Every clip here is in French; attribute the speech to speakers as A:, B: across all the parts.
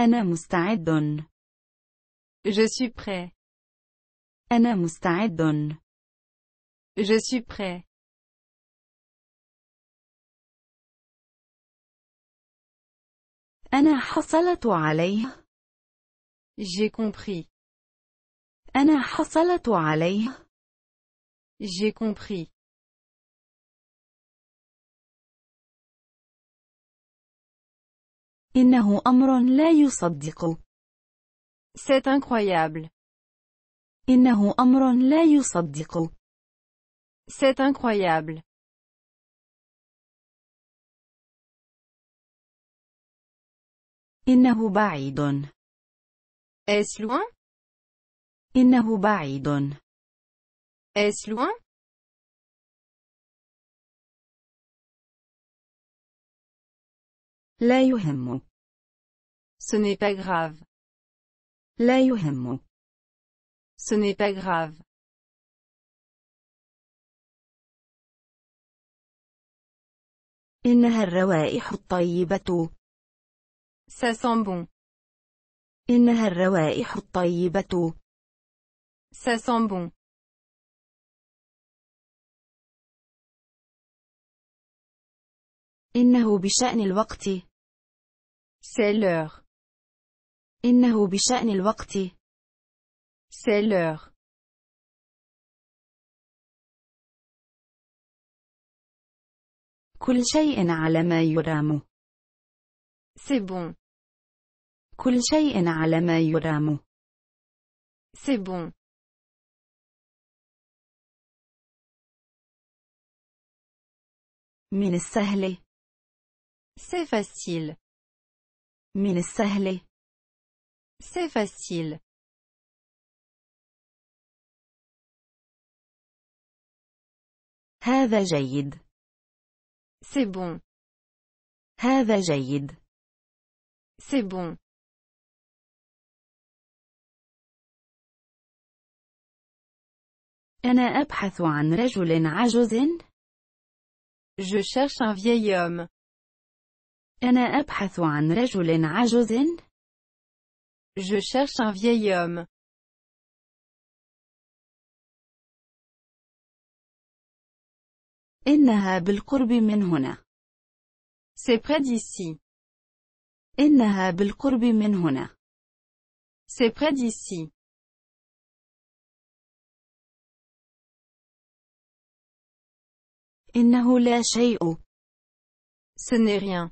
A: أنا مستعد.
B: Je suis prêt.
A: أنا مستعد.
B: Je suis prêt.
A: أنا حصلت عليه.
B: J'ai compris.
A: أنا حصلت عليه.
B: J'ai compris.
A: إنه أمر لا يصدق.
B: C'est incroyable.
A: إنه أمر لا يصدق.
B: C'est incroyable.
A: إنه بعيد.
B: Est-ce loin?
A: إنه بعيد.
B: Est-ce loin?
A: لا يهم.
B: Ce n'est pas grave.
A: لا يهم.
B: Ce n'est pas grave.
A: إنها الروائح الطيبة.
B: Ça sent bon.
A: إنها الروائح الطيبة.
B: Ça sent bon.
A: إنه بشأن الوقت.
B: C'est l'heure.
A: إنه بشأن الوقت.
B: C'est l'heure.
A: كل شيء على ما يرام.
B: C'est bon.
A: كل شيء على ما يرام.
B: C'est bon.
A: من السهل.
B: C'est facile.
A: من السهل.
B: C'est facile.
A: هذا جيد.
B: C'est bon.
A: هذا جيد.
B: C'est bon.
A: أنا أبحث عن رجل عجوز.
B: Je cherche un vieil homme.
A: أنا أبحث عن رجل عجوز.
B: Je cherche un vieil homme.
A: إنها بالقرب من هنا.
B: C'est près d'ici.
A: إنها بالقرب من هنا.
B: C'est près d'ici.
A: إنه لا شيء.
B: Ce n'est rien.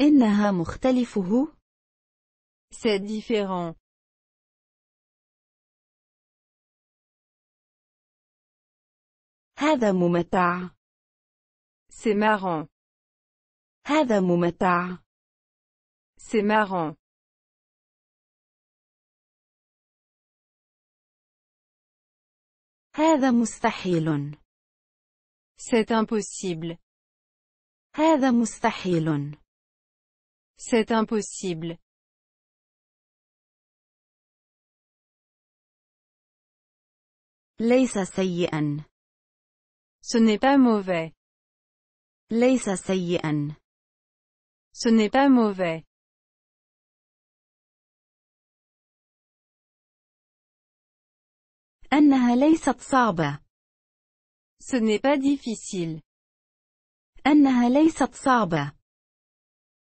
A: إنها مختلفه.
B: C'est différent.
A: هذا ممتع.
B: C'est marrant.
A: هذا ممتع.
B: C'est marrant.
A: هذا مستحيل.
B: C'est impossible.
A: هذا مستحيل.
B: C'est impossible.
A: ليس سيئا.
B: Ce n'est pas mauvais.
A: ليس سيئا.
B: Ce n'est pas mauvais.
A: أنها ليست صعبة.
B: Ce n'est pas difficile.
A: أنها ليست صعبة.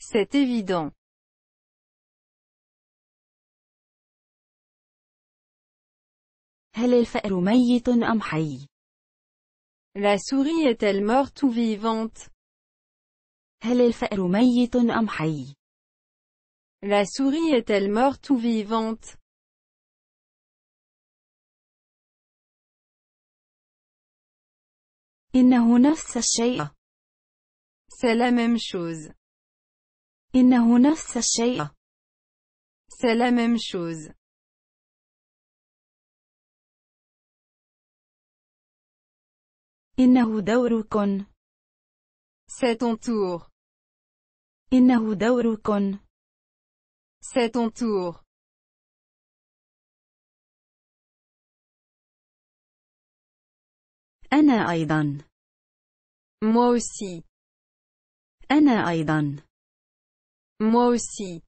B: C'est évident.
A: هل الفأر ميت أم حي؟
B: La souris est-elle morte ou vivante?
A: هل الفأر ميت أم حي؟
B: La souris est-elle morte ou vivante?
A: إنه نفس الشيء.
B: C'est la même chose.
A: إنه نفس الشيء.
B: C'est la même chose.
A: إنه دورك.
B: C'est ton tour.
A: إنه دورك.
B: C'est ton tour.
A: أنا أيضا.
B: Moi aussi.
A: أنا أيضا.
B: Moi aussi.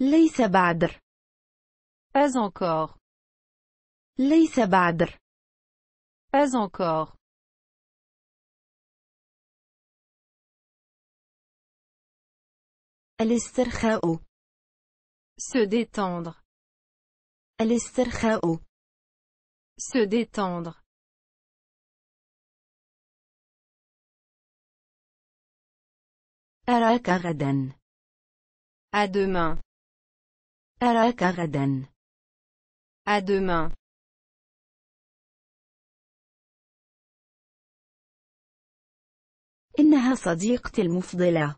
A: ليس بعد.
B: Pas encore.
A: ليس بعد.
B: Pas encore.
A: الاسترخاء.
B: Se détendre.
A: الاسترخاء.
B: Se détendre.
A: أراك غدا.
B: À demain.
A: أراك غدا.
B: À demain.
A: إنها صديقتي المفضلة.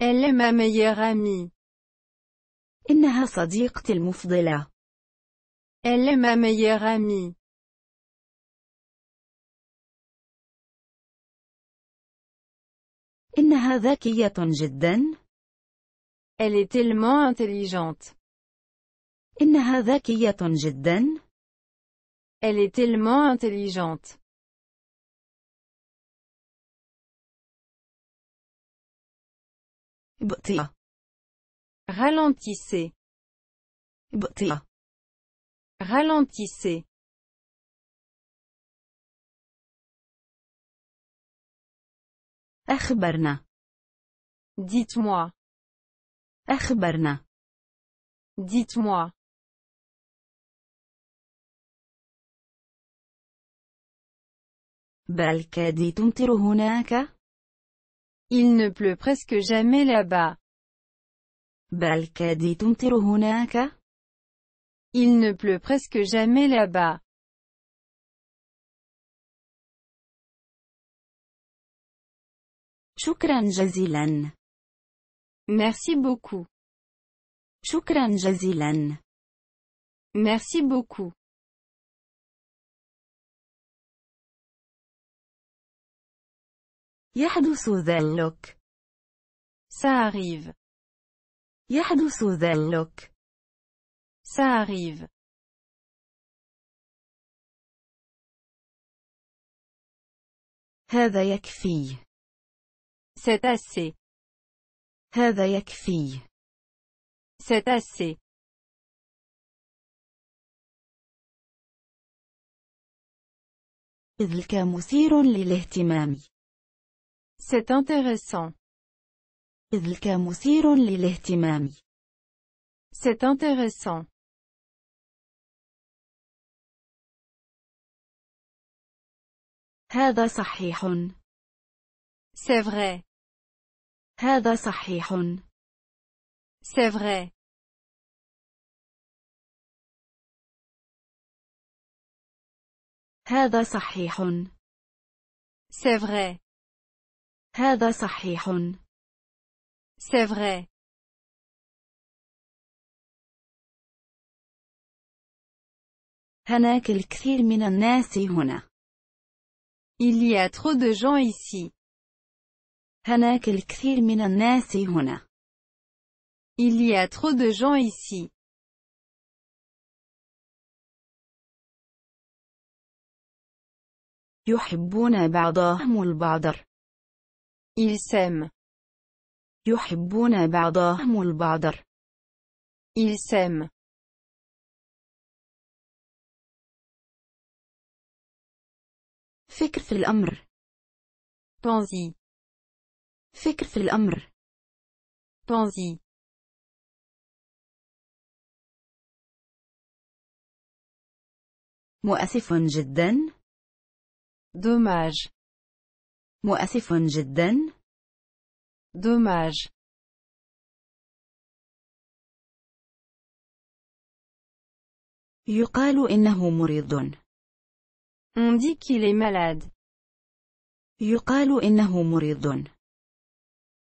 B: Elle est ma meilleure amie.
A: إنها صديقتي المفضلة.
B: Elle est ma meilleure amie.
A: إنها ذكية جدا.
B: Elle est tellement intelligente.
A: إنها ذكية جدا.
B: Elle est tellement intelligente.
A: بطيئة.
B: Ralentissez.
A: بطيئة.
B: Ralentissez.
A: أخبرنا.
B: Dites-moi.
A: أخبرنا.
B: Dites-moi.
A: بل كاد تمطر هناك.
B: Il ne pleut presque jamais là-bas.
A: بل كاد تمطر هناك.
B: Il ne pleut presque jamais là-bas.
A: شكرا جزيلا.
B: Merci beaucoup.
A: شكرا جزيلا.
B: Merci beaucoup.
A: يحدث ذلك.
B: Ça arrive.
A: يحدث ذلك.
B: Ça arrive.
A: هذا يكفي.
B: C'est assez.
A: هذا يكفي.
B: C'est assez.
A: ذلك مثير للاهتمام.
B: C'est intéressant.
A: ذلك مثير للاهتمام.
B: C'est intéressant.
A: هذا صحيح.
B: C'est vrai.
A: هذا صحيح.
B: C'est vrai.
A: هذا صحيح.
B: C'est vrai.
A: هذا صحيح.
B: C'est vrai.
A: هناك الكثير من الناس هنا.
B: Il y a trop de gens ici.
A: هناك الكثير من الناس هنا.
B: Il y a trop de gens ici.
A: يحبون بعضهم البعض.
B: Ils s'aiment.
A: يحبون بعضهم البعض.
B: Ils s'aiment.
A: فكر في الأمر.
B: Pense-y.
A: فكر في الأمر
B: pensée
A: مؤسف جدا
B: دوماج.
A: مؤسف جدا
B: دوماج.
A: يقال إنه مريض
B: On dit qu'il est malade.
A: يقال إنه مريض.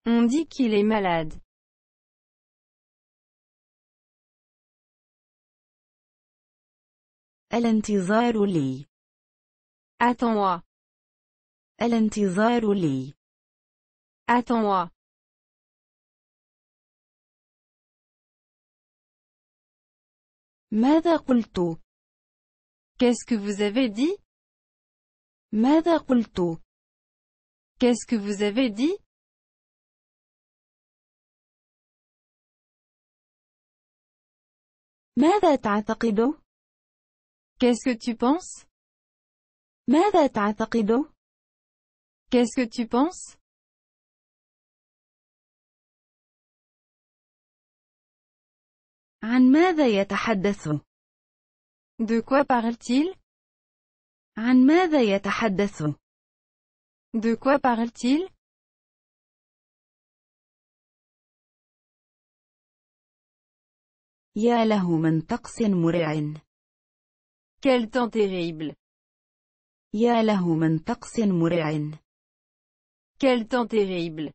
B: On dit qu'il est malade.
A: الانتظار لي
B: Attends-moi.
A: الانتظار لي
B: Attends-moi.
A: ماذا قلت
B: Qu'est-ce que vous avez dit
A: ماذا قلت
B: Qu'est-ce que vous avez dit
A: ماذا تعتقد
B: Qu'est-ce que tu penses
A: ماذا تعتقد
B: Qu'est-ce que tu penses
A: عن ماذا يتحدث
B: De quoi parle-t-il
A: عن ماذا يتحدث
B: De quoi parle-t-il
A: يا له من طقس مرع
B: Quel temps terrible
A: يا له من طقس مرع
B: Quel temps terrible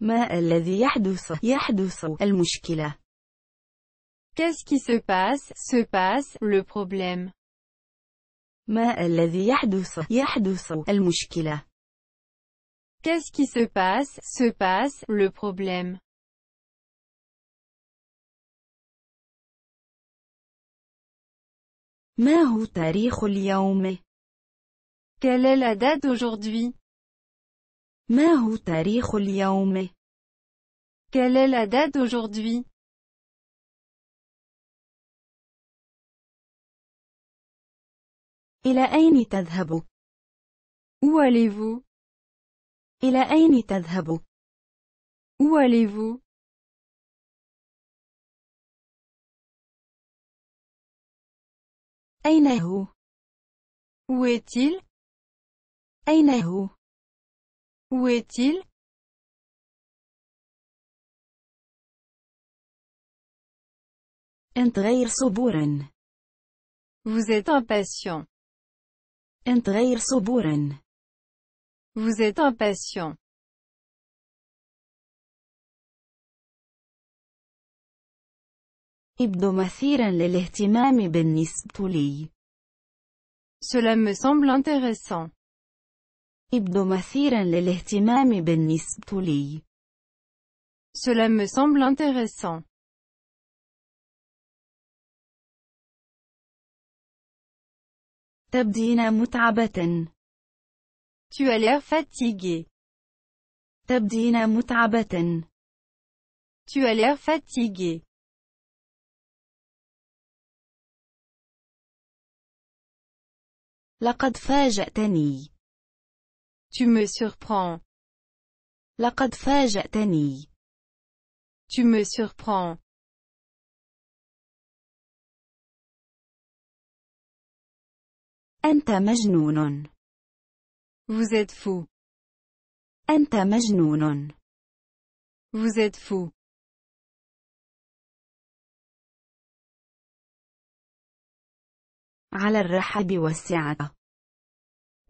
A: ما الذي يحدث يحدث المشكلة
B: Qu'est-ce qui se passe Se passe, le problème.
A: ما الذي يحدث يحدث المشكلة
B: Qu'est-ce qui se passe Se passe, le problème.
A: ما هو تاريخ اليوم
B: Quelle est la date d'aujourd'hui
A: ما هو تاريخ اليوم
B: Quelle est la date d'aujourd'hui
A: إلى أين تذهب
B: Où allez-vous
A: إلى أين تذهب
B: Où allez-vous
A: أين هو
B: Où est-il
A: أين هو
B: Où est-il
A: أنت غير صبور
B: Vous êtes impatient.
A: أنت غير صبور
B: Vous êtes impatient.
A: يبدو مثيرا للاهتمام بالنسبة لي
B: Cela me semble intéressant.
A: يبدو مثيرا للاهتمام بالنسبة لي
B: Cela me semble intéressant.
A: تبدين متعبة
B: Tu as l'air fatigué.
A: تبدين متعبة
B: Tu as l'air fatigué.
A: لقد فاجأتني
B: Tu me surprends.
A: لقد فاجأتني
B: Tu me surprends.
A: أنت مجنون
B: Vous êtes fou.
A: أنت مجنون
B: Vous êtes fou.
A: على الرحب والسعة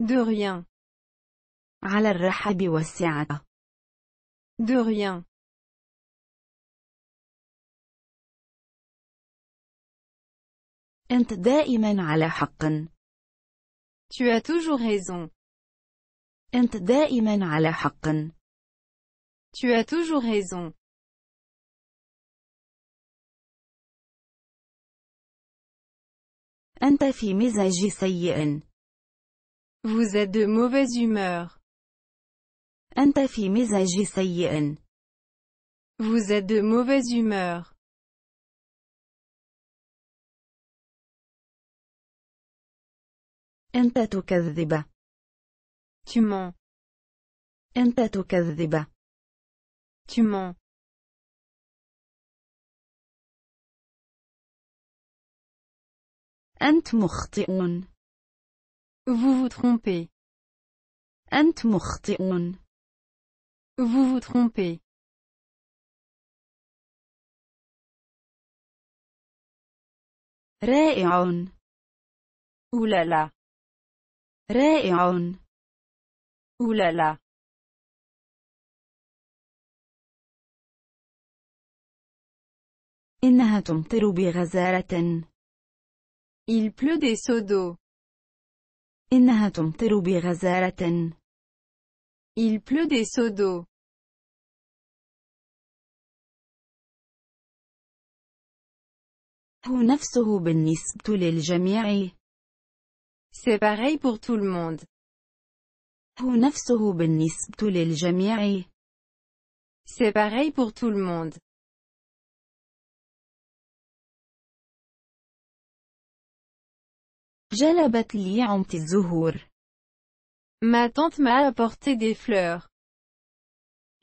B: De rien.
A: على الرحب والسعة
B: De rien.
A: أنت دائما على حق
B: Tu as toujours raison.
A: أنت دائما على حق
B: Tu as toujours raison.
A: أنت في مزاج سيء
B: Vous êtes de mauvaise humeur.
A: أنت في مزاج سيء
B: Vous êtes de mauvaise humeur.
A: أنت تكذب
B: Tu mens.
A: أنت
B: Tu mens.
A: أنت مخطئ.
B: Vous vous trompez.
A: أنت مخطئ.
B: Vous vous trompez.
A: رائع.
B: Oulala.
A: رائع.
B: Ouh là là.
A: إنها تمطر بغزارة.
B: Il pleut des seaux d'eau.
A: إنها تمطر بغزارة.
B: Il pleut des seaux d'eau.
A: هو نفسه بالنسبة للجميع.
B: C'est pareil pour tout le monde.
A: هو نفسه بالنسبة للجميع.
B: C'est pareil pour tout le monde.
A: جلبت لي عمت الزهور.
B: Ma tante m'a apporté des fleurs.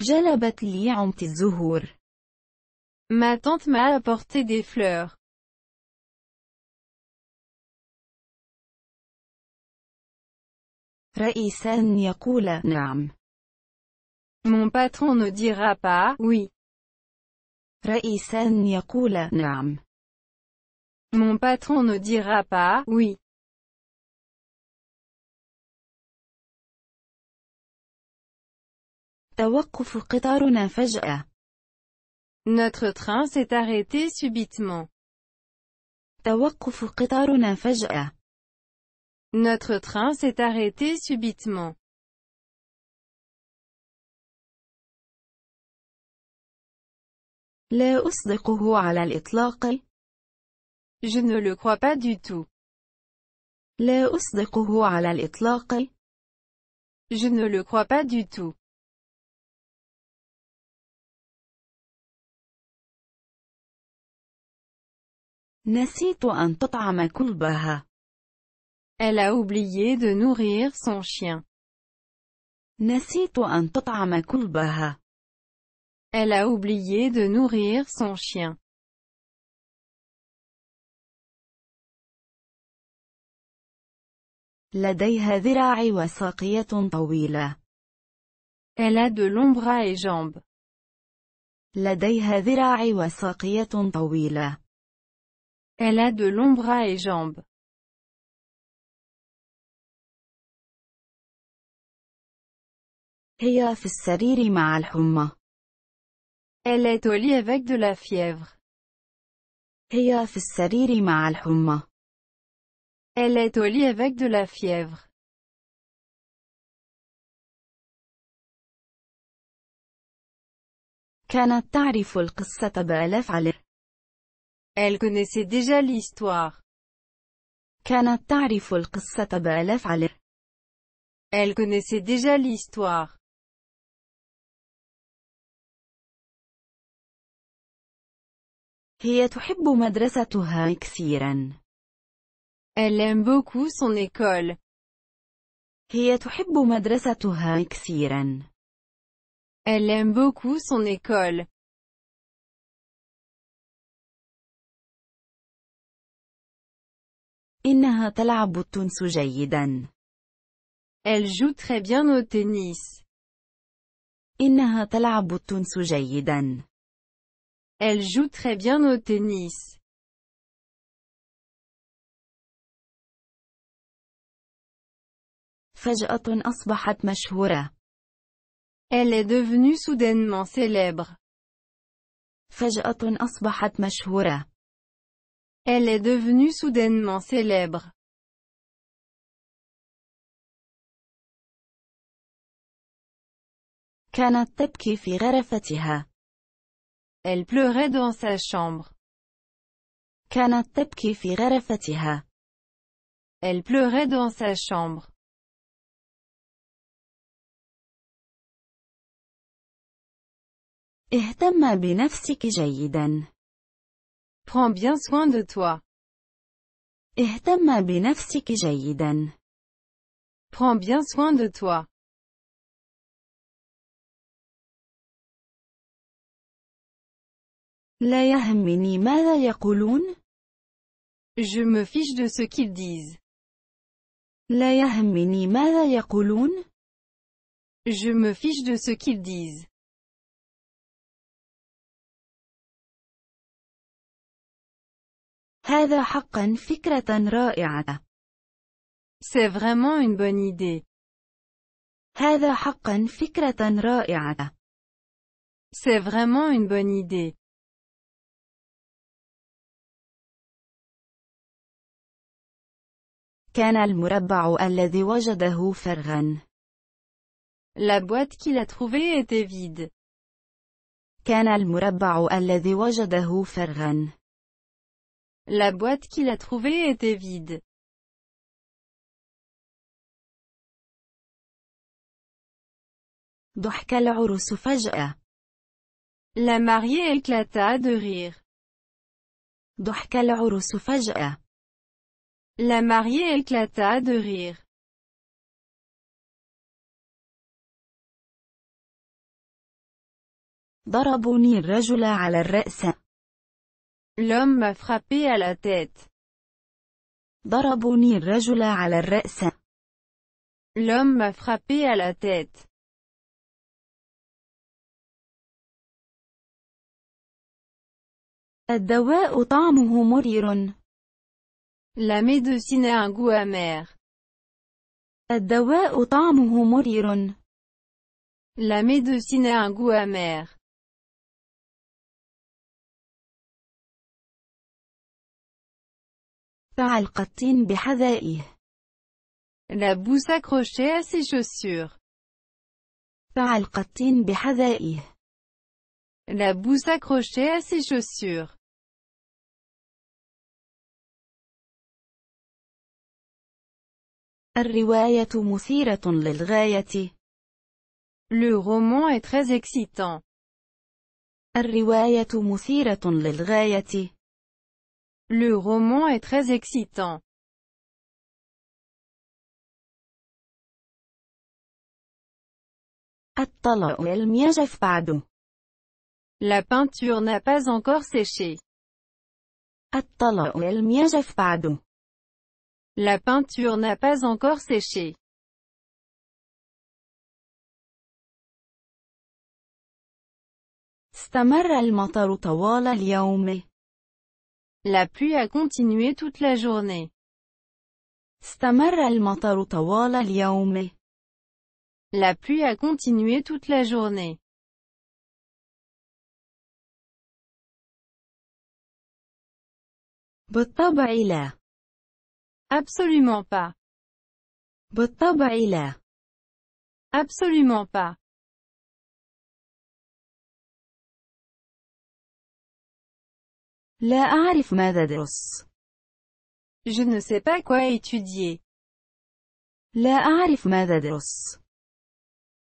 A: جلبت لي عمت الزهور.
B: Ma tante m'a apporté des fleurs.
A: رئيسان يقول نعم.
B: Mon patron ne dira pas oui.
A: رئيسان يقول نعم.
B: Mon patron ne dira pas oui.
A: توقف قطارنا فجأة.
B: Notre train s'est arrêté subitement.
A: توقف قطارنا فجأة.
B: Notre train s'est arrêté subitement.
A: لا أصدقه على الإطلاق.
B: Je ne le crois pas du tout.
A: لا أصدقه على الإطلاق.
B: Je ne le crois pas du tout.
A: نسيت أن تطعم كلبها.
B: Elle a oublié de nourrir son chien.
A: نسيت أن تطعم كلبها.
B: Elle a oublié de nourrir son chien.
A: لديها ذراع وساقية طويلة.
B: Elle a de longs bras et jambes.
A: لديها ذراع وساقية طويلة.
B: Elle a de longs bras et jambes.
A: هي في السرير مع الحمى.
B: Elle est au lit avec de la fièvre.
A: هي في السرير مع الحمى.
B: Elle est au lit avec de la fièvre.
A: كانت تعرف القصة بألفعل.
B: Elle connaissait déjà l'histoire.
A: كانت تعرف القصة بألفعل.
B: Elle connaissait déjà l'histoire.
A: هي تحب مدرستها كثيرا.
B: Elle aime beaucoup son école.
A: هي تحب مدرستها كثيرا.
B: Elle aime beaucoup son école.
A: إنها تلعب التنس جيدا.
B: Elle joue très bien au tennis.
A: إنها تلعب التنس جيدا.
B: Elle joue très bien au tennis.
A: فجأة أصبحت مشهورة.
B: Elle est devenue soudainement célèbre.
A: فجأة أصبحت مشهورة.
B: Elle est devenue soudainement célèbre.
A: كانت تبكي في غرفتها.
B: Elle pleurait dans sa chambre.
A: كانت تبكي في غرفتها.
B: Elle pleurait dans sa chambre.
A: اهتم بنفسك جيدا.
B: Prends bien soin de toi.
A: اهتم بنفسك جيدا.
B: Prends bien soin de toi.
A: لا يهمني ماذا يقولون.
B: Je me fiche de ce qu'ils disent.
A: لا يهمني ماذا يقولون.
B: Je me fiche de ce qu'ils disent.
A: هذا حقا فكرة رائعة.
B: C'est vraiment une bonne idée.
A: هذا حقا فكرة رائعة.
B: C'est vraiment une bonne idée.
A: كان المربع الذي وجده فرغا.
B: La boîte qu'il a trouvée était vide.
A: كان المربع الذي وجده فرغا.
B: La boîte qu'il a trouvée était vide.
A: ضحك العرس فجأة.
B: La mariée éclata de rire.
A: ضحك العرس فجأة.
B: La mariée éclata de rire.
A: ضربوني الرجل على الرأس.
B: L'homme m'a frappé à la tête.
A: ضربوني الرجل على الرأس.
B: L'homme m'a frappé à la tête.
A: الدواء طعمه مرير.
B: La médecine a un goût amer.
A: الدواء طعمه مرير.
B: La médecine a un goût amer.
A: فعل القطين بحذائه.
B: La boue s'accrochait à ses chaussures.
A: فعل القطين بحذائه.
B: La boue s'accrochait à ses chaussures.
A: الرواية مثيرة للغاية.
B: Le roman est très excitant.
A: الرواية مثيرة للغاية.
B: Le roman est très excitant.
A: الطلاء لم يجف بعد.
B: La peinture n'a pas encore séché.
A: الطلاء لم يجف بعد.
B: La peinture n'a pas encore séché.
A: استمر المطر طوال اليوم.
B: La pluie a continué toute la journée.
A: استمر المطر طوال اليوم.
B: La pluie a continué toute la journée.
A: بالطبع لا.
B: Absolument pas.
A: بالطبع لا.
B: Absolument pas.
A: لا أعرف ماذا أدرس.
B: Je ne sais pas quoi étudier.
A: لا أعرف ماذا أدرس.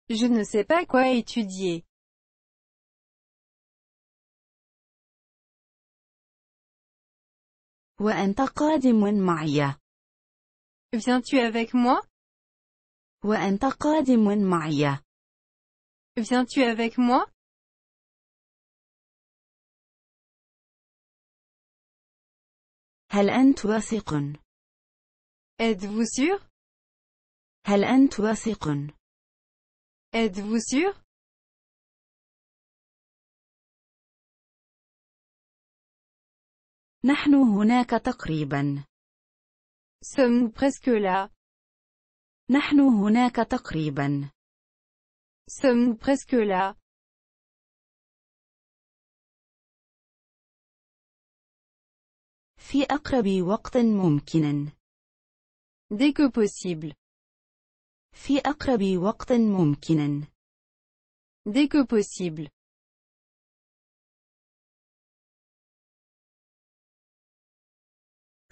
B: Je ne sais pas quoi étudier.
A: وأنت قادم معي.
B: Viens-tu avec moi?
A: وأنت قادم معي.
B: Viens-tu avec moi?
A: هل أنت واثق؟
B: Êtes-vous sûr?
A: هل أنت واثق؟
B: Êtes-vous sûr?
A: نحن هناك تقريبا.
B: Sommes-nous presque là?
A: نحن هناك تقريبا.
B: Sommes-nous presque là?
A: في أقرب وقت ممكن.
B: Dès que possible.
A: في أقرب وقت ممكن.
B: Dès que possible.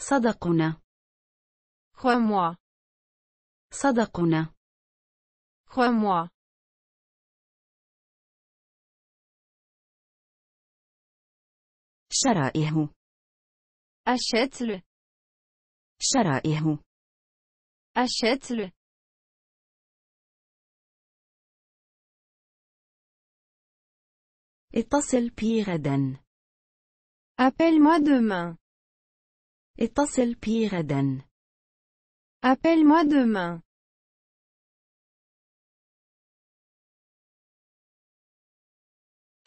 A: صدقنا.
B: Crois-moi.
A: صدقنا.
B: Crois-moi.
A: شرائه.
B: Achète-le.
A: شرائه.
B: Achète-le.
A: اتصل بي غدا.
B: Appelle-moi demain.
A: اتصل بي غدا.
B: Appelle-moi demain.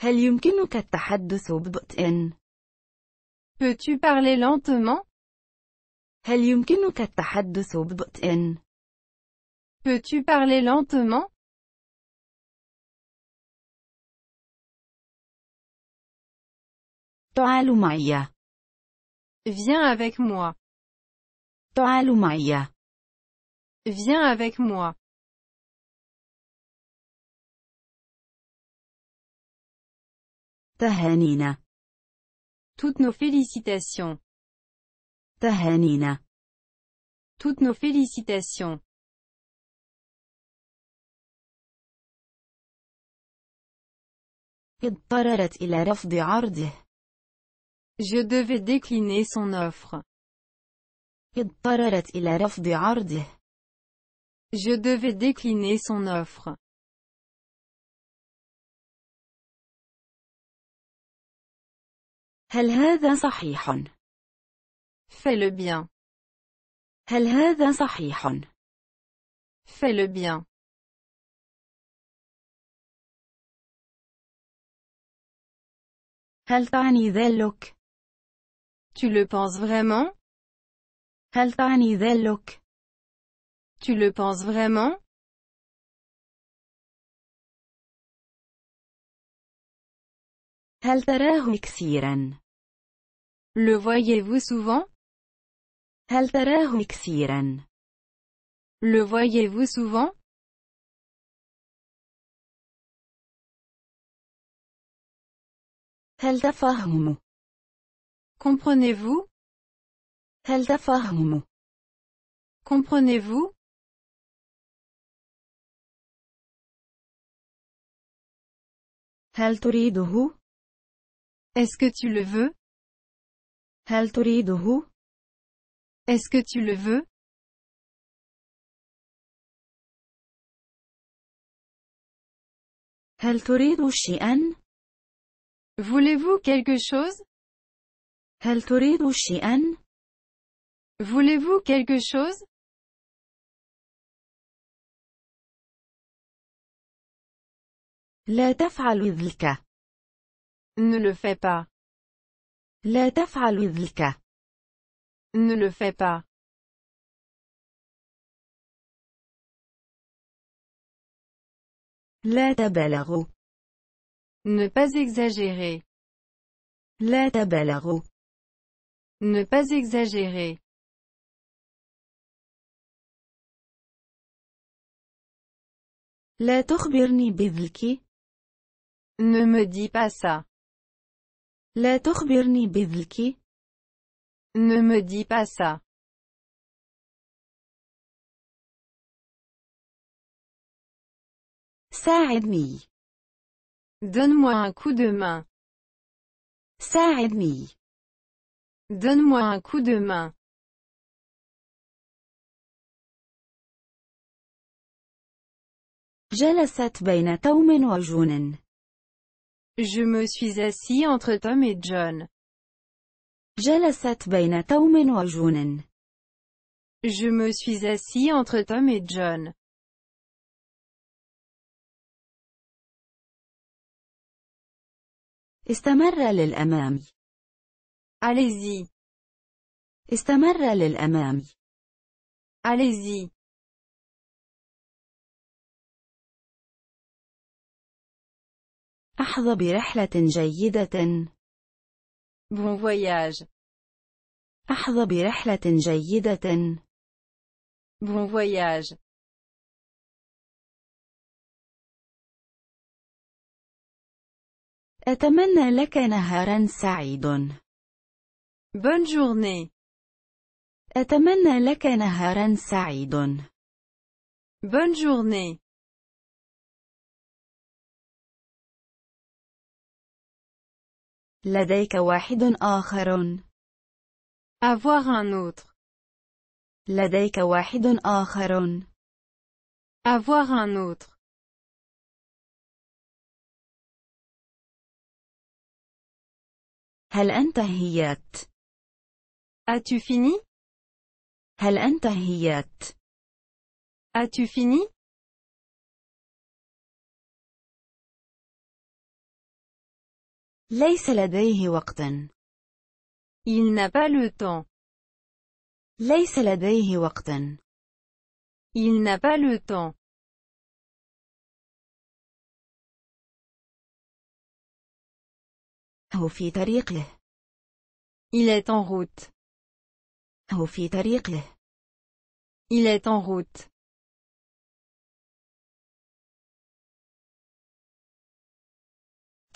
A: هل يمكنك التحدث ببطء؟
B: Peux-tu parler lentement?
A: هل يمكنك التحدث ببطء؟
B: Peux-tu parler lentement?
A: تعال معي.
B: Viens avec moi.
A: تعال معي.
B: Viens avec moi.
A: تهانينا.
B: Toutes nos félicitations.
A: تهانينا.
B: Toutes nos félicitations.
A: اضطررت إلى رفض عرضه.
B: Je devais décliner son offre.
A: اضطررت إلى رفض عرضه.
B: Je devais décliner son offre.
A: هل هذا صحيح؟
B: Fais le bien.
A: هل هذا صحيح؟
B: Fais le bien.
A: هل تعني ذلك؟
B: Tu le penses vraiment?
A: هل تعني ذلك؟
B: Tu le penses vraiment?
A: هل تراه كثيرا؟
B: Le voyez-vous souvent?
A: هل تراه كثيرا؟
B: Le voyez-vous souvent?
A: هل تفهم؟
B: Comprenez-vous?
A: هل تفهم؟
B: Comprenez-vous?
A: هل تريده؟
B: Est-ce que tu le veux?
A: هل تريده؟
B: Est-ce que tu le veux?
A: هل تريد شيئا؟
B: Voulez-vous quelque chose?
A: هل تريد شيئا؟
B: Voulez-vous quelque chose?
A: لا تفعل ذلك.
B: Ne le fais pas.
A: لا تفعل ذلك.
B: Ne le fais pas.
A: لا تبالغ.
B: Ne pas exagérer.
A: لا تبالغ.
B: Ne pas exagérer.
A: لا تخبرني بذلك.
B: Ne me dis pas ça.
A: لا تخبرني بذلك.
B: Ne me dis pas ça.
A: ساعدني.
B: Donne-moi un coup de main.
A: ساعدني.
B: Donne-moi un coup de main.
A: جلست بين توم وجون.
B: Je me suis assis entre Tom et John.
A: جلست بين توم وجون.
B: Je me suis assis entre Tom et John.
A: استمر للأمام.
B: Allez-y.
A: استمر للأمام.
B: Allez-y.
A: أحظى برحلة جيدة.
B: Bon voyage.
A: أحظى برحلة جيدة.
B: Bon voyage.
A: أتمنى لك نهارا سعيد.
B: Bonne journée.
A: أتمنى لك نهارا سعيد.
B: Bonne journée.
A: لديك واحد آخر.
B: Avoir un autre.
A: لديك واحد آخر.
B: Avoir un autre.
A: هل أنت هيات؟
B: As-tu fini
A: هل أنت هيات؟
B: As-tu fini
A: ليس لديه وقت.
B: Il n'a pas le temps.
A: ليس لديه وقت.
B: Il n'a pas le temps.
A: هو في طريقه.
B: Il est en route.
A: هو في طريقه.
B: Il est en route.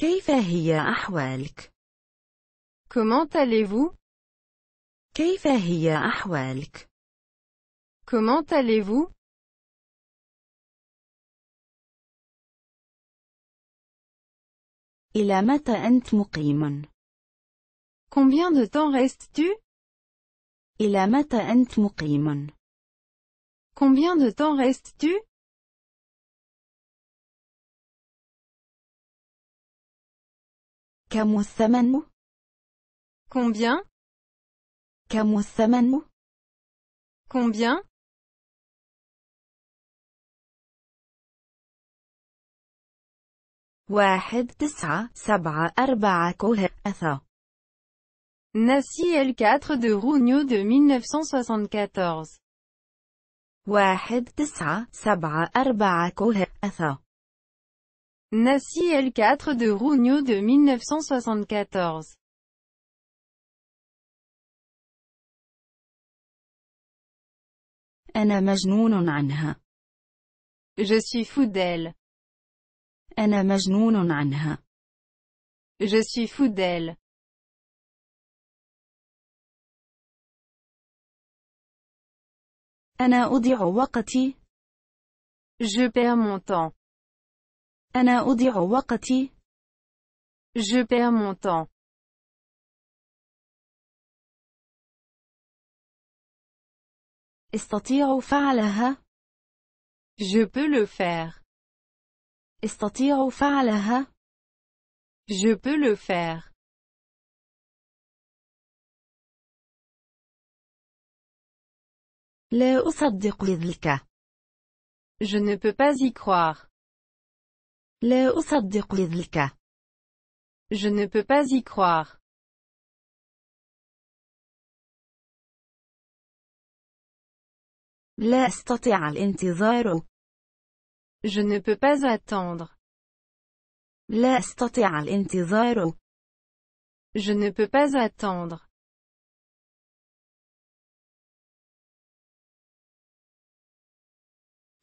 A: كيف هي أحوالك؟
B: Comment allez-vous
A: كيف هي أحوالك؟
B: Comment allez-vous
A: إلى متى أنت مقيم؟
B: Combien de temps restes-tu
A: إلى متى أنت مقيم؟
B: Combien de temps restes-tu
A: كم الثمن؟
B: Combien
A: كم الثمن؟
B: Combien
A: واحد تسعة سبعة أربعة كوه أثا
B: Nassi L4 de Rougno de 1974.
A: واحد تسعة سبعة أربعة كوه أثا
B: Nassi L4 de Rougno de 1974.
A: أنا مجنون عنها.
B: Je suis fou d'elle.
A: أنا مجنون عنها.
B: Je suis fou d'elle.
A: أنا أضيع وقتي.
B: Je perds mon temps.
A: أنا أضيع وقتي.
B: Je perds mon temps.
A: استطيع فعلها.
B: Je peux le faire.
A: استطيع فعلها.
B: Je peux le faire.
A: لا أصدق ذلك.
B: Je ne peux pas y croire.
A: لا أصدق ذلك.
B: Je ne peux pas y croire.
A: لا أستطيع الانتظار.
B: Je ne peux pas attendre.
A: لا أستطيع الانتظار.
B: Je ne peux pas attendre.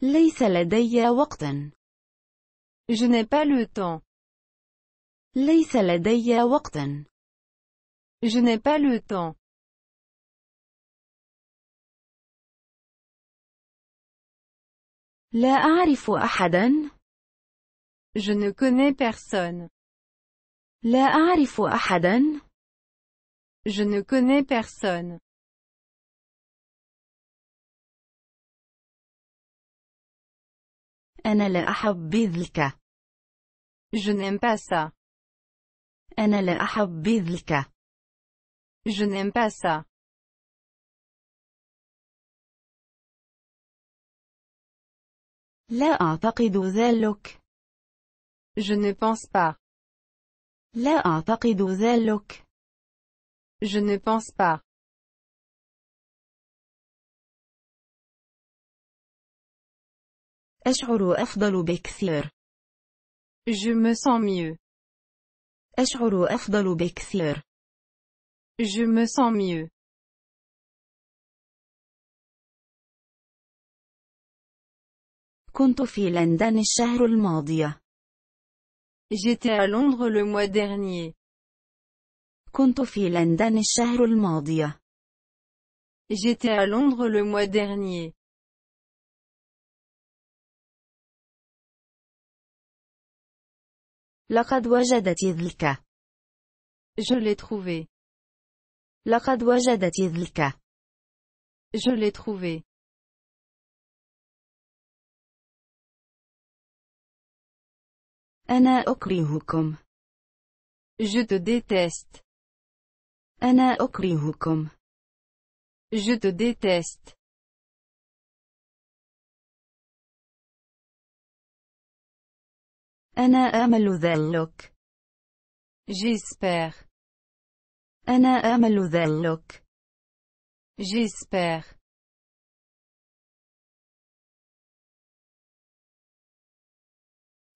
A: ليس لدي وقت.
B: Je n'ai pas le temps.
A: ليس لدي وقت.
B: Je n'ai pas le temps.
A: لا أعرف أحدا.
B: Je ne connais personne.
A: لا أعرف أحدا.
B: Je ne connais personne.
A: أنا لا أحب ذلك.
B: Je n'aime pas ça.
A: أنا لا أحب ذلك.
B: Je n'aime pas ça.
A: لا أعتقد ذلك.
B: Je ne pense pas.
A: لا أعتقد ذلك.
B: Je ne pense pas.
A: أشعر أفضل بكثير.
B: Je me sens mieux.
A: أشعر أفضل بكثير.
B: Je me sens mieux.
A: كنت في لندن الشهر الماضي.
B: J'étais à Londres le mois dernier.
A: كنت في لندن الشهر الماضي.
B: J'étais à Londres le mois dernier.
A: لقد وجدت ذلك.
B: Je l'ai trouvé.
A: لقد وجدت ذلك.
B: Je l'ai trouvé.
A: أنا أكرهكم.
B: Je te déteste.
A: أنا أكرهكم.
B: Je te déteste.
A: أنا آمل ذلك.
B: J'espère.
A: أنا آمل ذلك.
B: J'espère.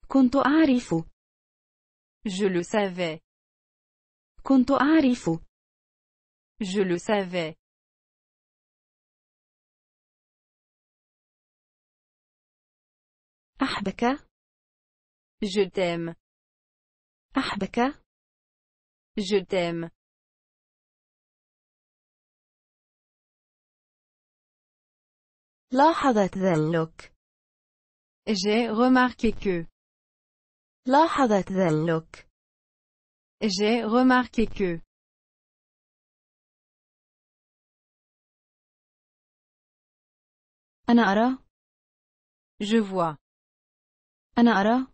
A: كنت أعرف.
B: Je le savais.
A: كنت أعرف.
B: Je le savais.
A: أحبك.
B: Je t'aime.
A: أحبك.
B: Je t'aime.
A: لاحظت ذلك.
B: J'ai remarqué que.
A: لاحظت ذلك.
B: J'ai remarqué que.
A: أنا أرى.
B: Je vois.
A: أنا أرى.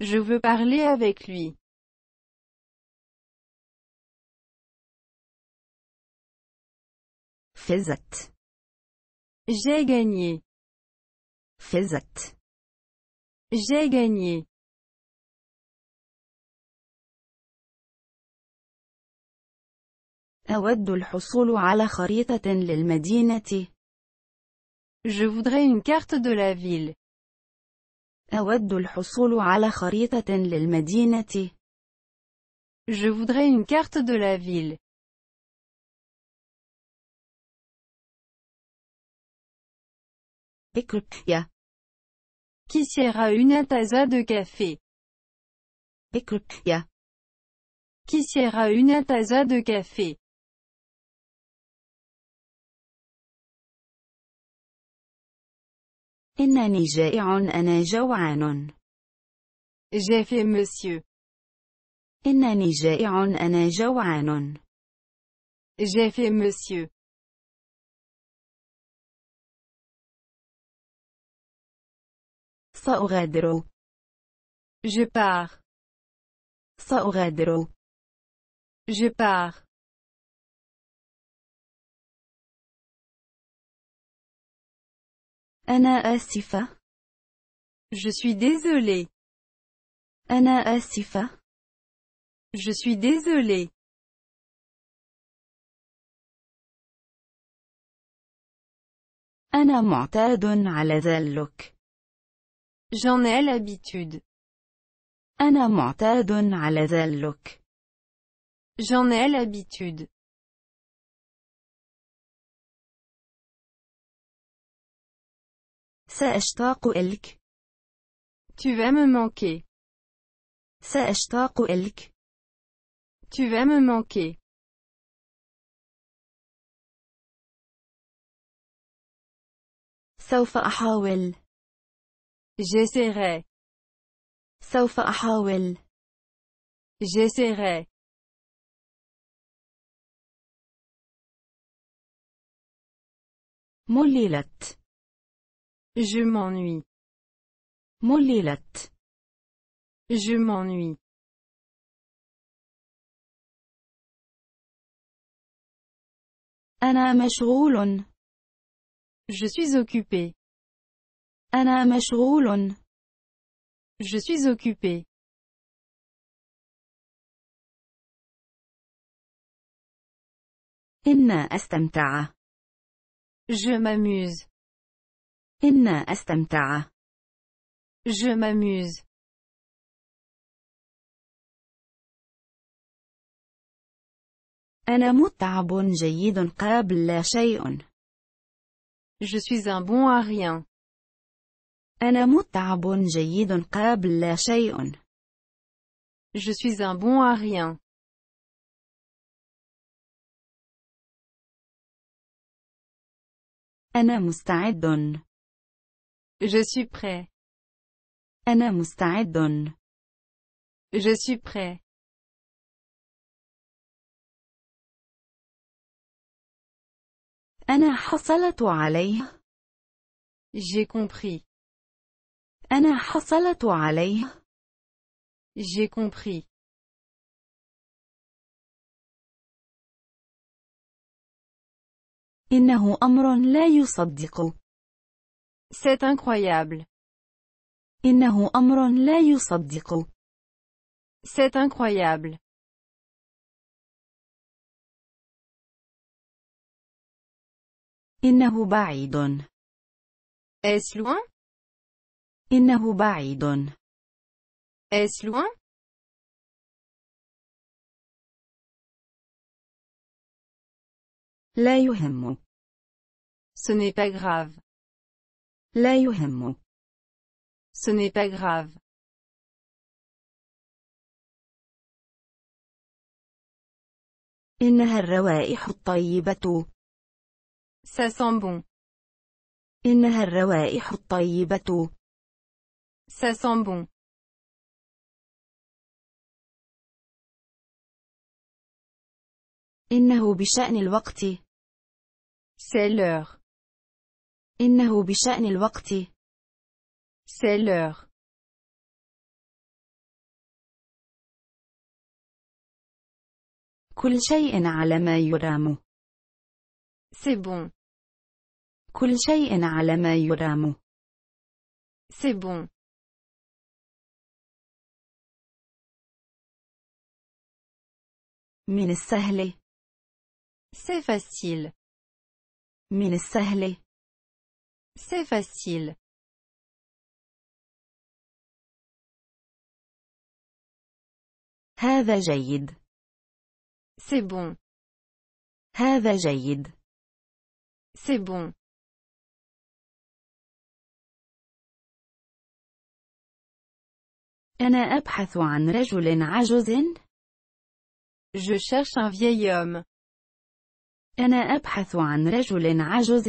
B: Je veux parler avec lui.
A: فزت.
B: J'ai gagné.
A: فزت.
B: J'ai gagné.
A: أود الحصول على خريطة للمدينة.
B: Je voudrais une carte de la ville.
A: أود الحصول على خريطة للمدينة.
B: Je voudrais une carte de la ville.
A: بكربيا.
B: Qui sierra une taza de café.
A: بكربيا.
B: Qui sierra une taza de café.
A: إنني جائع أنا جوعان.
B: J'ai fait monsieur.
A: إنني جائع أنا جوعان.
B: J'ai fait monsieur.
A: سأغادر.
B: Je pars.
A: سأغادر.
B: Je pars.
A: أنا آسفة.
B: Je suis désolé.
A: أنا آسفة.
B: Je suis désolé.
A: أنا معتاد على ذلك.
B: J'en ai l'habitude.
A: أنا معتاد على ذلك.
B: J'en ai l'habitude.
A: سأشتاق إلك.
B: Tu vas me manquer.
A: سأشتاق إلك.
B: Tu vas me manquer.
A: سوف أحاول.
B: J'essaierai.
A: سوف أحاول.
B: J'essaierai.
A: مللت.
B: Je m'ennuie.
A: مللت.
B: Je m'ennuie.
A: أنا مشغول.
B: Je suis occupé.
A: أنا مشغول.
B: Je suis occupé.
A: إن أستمتع.
B: Je m'amuse.
A: إن أستمتع.
B: Je m'amuse.
A: أنا متعب جيد قابل لا شيء.
B: Je suis un bon à rien.
A: أنا متعب جيد قابل لا شيء.
B: Je suis un bon à rien.
A: أنا مستعد.
B: Je suis prêt.
A: أنا مستعد.
B: Je suis prêt.
A: أنا حصلت عليه.
B: J'ai compris.
A: أنا حصلت عليه.
B: J'ai compris.
A: إنه أمر لا يصدق.
B: C'est incroyable.
A: إنه أمر لا يصدق.
B: C'est incroyable.
A: إنه بعيد.
B: Est-ce loin?
A: إنه بعيد.
B: Est-ce loin?
A: لا يهم.
B: Ce n'est pas grave.
A: لا يهم.
B: Ce n'est pas grave.
A: إنها الروائح الطيبة.
B: Ça sent bon.
A: إنها الروائح الطيبة.
B: Ça sent bon.
A: إنه بشأن الوقت.
B: C'est l'heure.
A: إنه بشأن الوقت.
B: C'est l'heure.
A: كل شيء على ما يرام.
B: C'est bon.
A: كل شيء على ما يرام.
B: C'est bon.
A: من السهل.
B: C'est facile.
A: من السهل.
B: C'est facile.
A: هذا جيد.
B: C'est bon.
A: هذا جيد.
B: C'est bon.
A: أنا أبحث عن رجل عجوز.
B: Je cherche un vieil homme.
A: أنا أبحث عن رجل عجوز.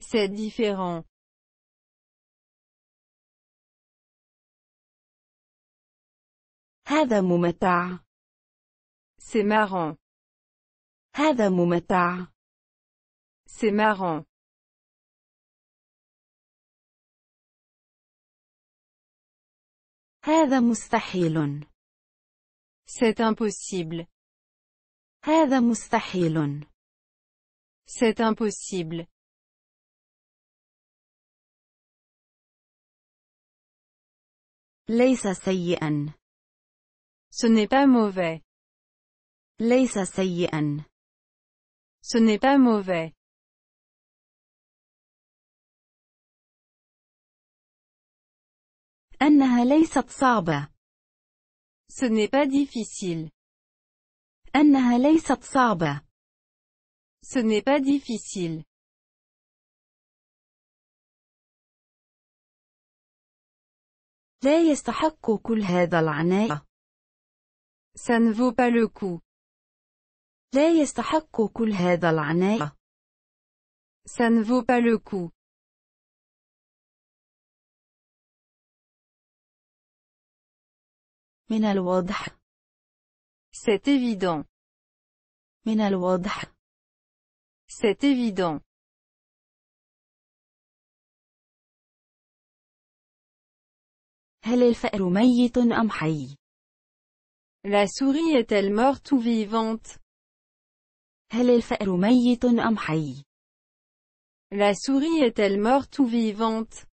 B: C'est différent.
A: هذا ممتع.
B: C'est marrant.
A: هذا ممتع.
B: C'est marrant.
A: هذا مستحيل.
B: C'est impossible.
A: هذا مستحيل.
B: C'est impossible.
A: ليس سيئا.
B: Ce n'est pas mauvais.
A: ليس سيئا.
B: Ce n'est pas mauvais.
A: أنها ليست صعبة.
B: Ce n'est pas difficile.
A: أنها ليست صعبة.
B: Ce n'est pas difficile.
A: لا يستحق كل هذا العناء.
B: Ça ne vaut pas le coup.
A: لا يستحق كل هذا العناء.
B: Ça ne vaut pas le coup.
A: من الواضح.
B: C'est évident.
A: من الواضح.
B: C'est évident.
A: هل الفأر ميت أم حي؟
B: La souris est-elle morte ou vivante
A: هل الفأر ميت أم حي؟
B: La souris est-elle morte ou vivante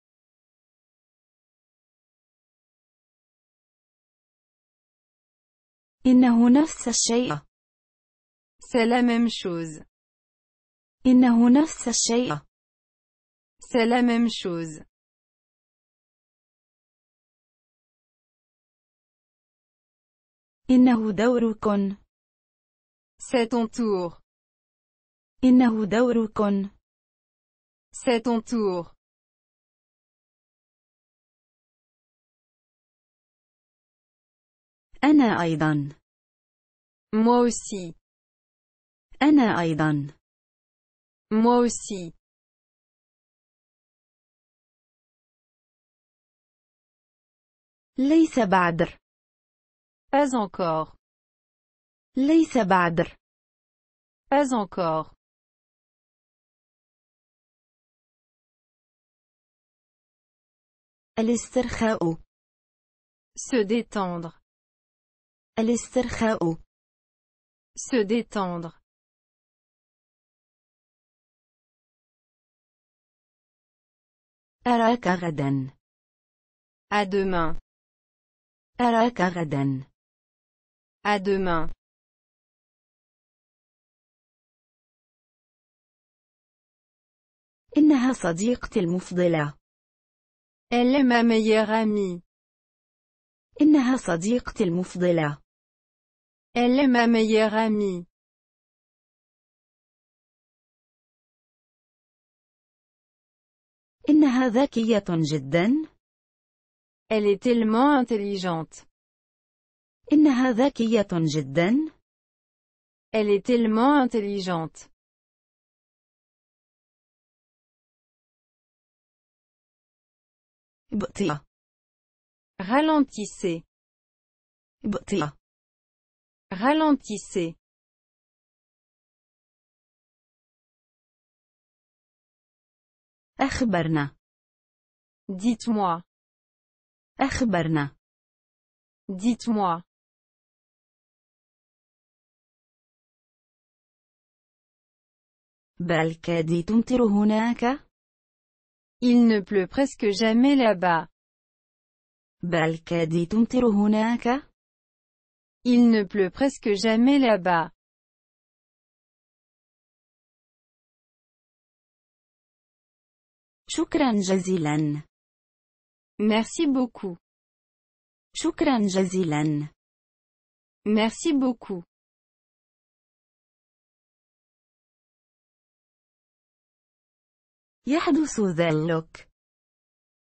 A: إنه نفس الشيء.
B: C'est la même chose.
A: إنه نفس الشيء.
B: C'est la même chose.
A: إنه دورك.
B: C'est ton tour.
A: إنه دورك.
B: C'est ton tour.
A: أنا أيضا.
B: Moi aussi.
A: أنا أيضا.
B: Moi aussi.
A: ليس بعد.
B: Pas encore.
A: ليس بعد.
B: Pas encore.
A: الاسترخاء.
B: Se détendre.
A: الاسترخاء.
B: Se détendre.
A: أراك غدا.
B: À demain.
A: أراك غدا.
B: À demain.
A: إنها صديقتي المفضلة.
B: Elle est ma meilleure amie.
A: إنها صديقتي المفضلة.
B: Elle est ma meilleure amie.
A: إنها ذكية جدا.
B: Elle est tellement intelligente.
A: إنها ذكية جدا.
B: Elle est tellement intelligente.
A: بطيئة.
B: Ralentissez.
A: بطيئة.
B: Ralentissez.
A: أخبرنا.
B: Dites-moi.
A: أخبرنا.
B: Dites-moi.
A: بل كاد تمطر هناك.
B: Il ne pleut presque jamais là-bas.
A: بل كاد تمطر هناك.
B: Il ne pleut presque jamais là-bas.
A: شكرا جزيلا.
B: Merci beaucoup.
A: شكرا جزيلا.
B: Merci beaucoup.
A: يحدث ذلك.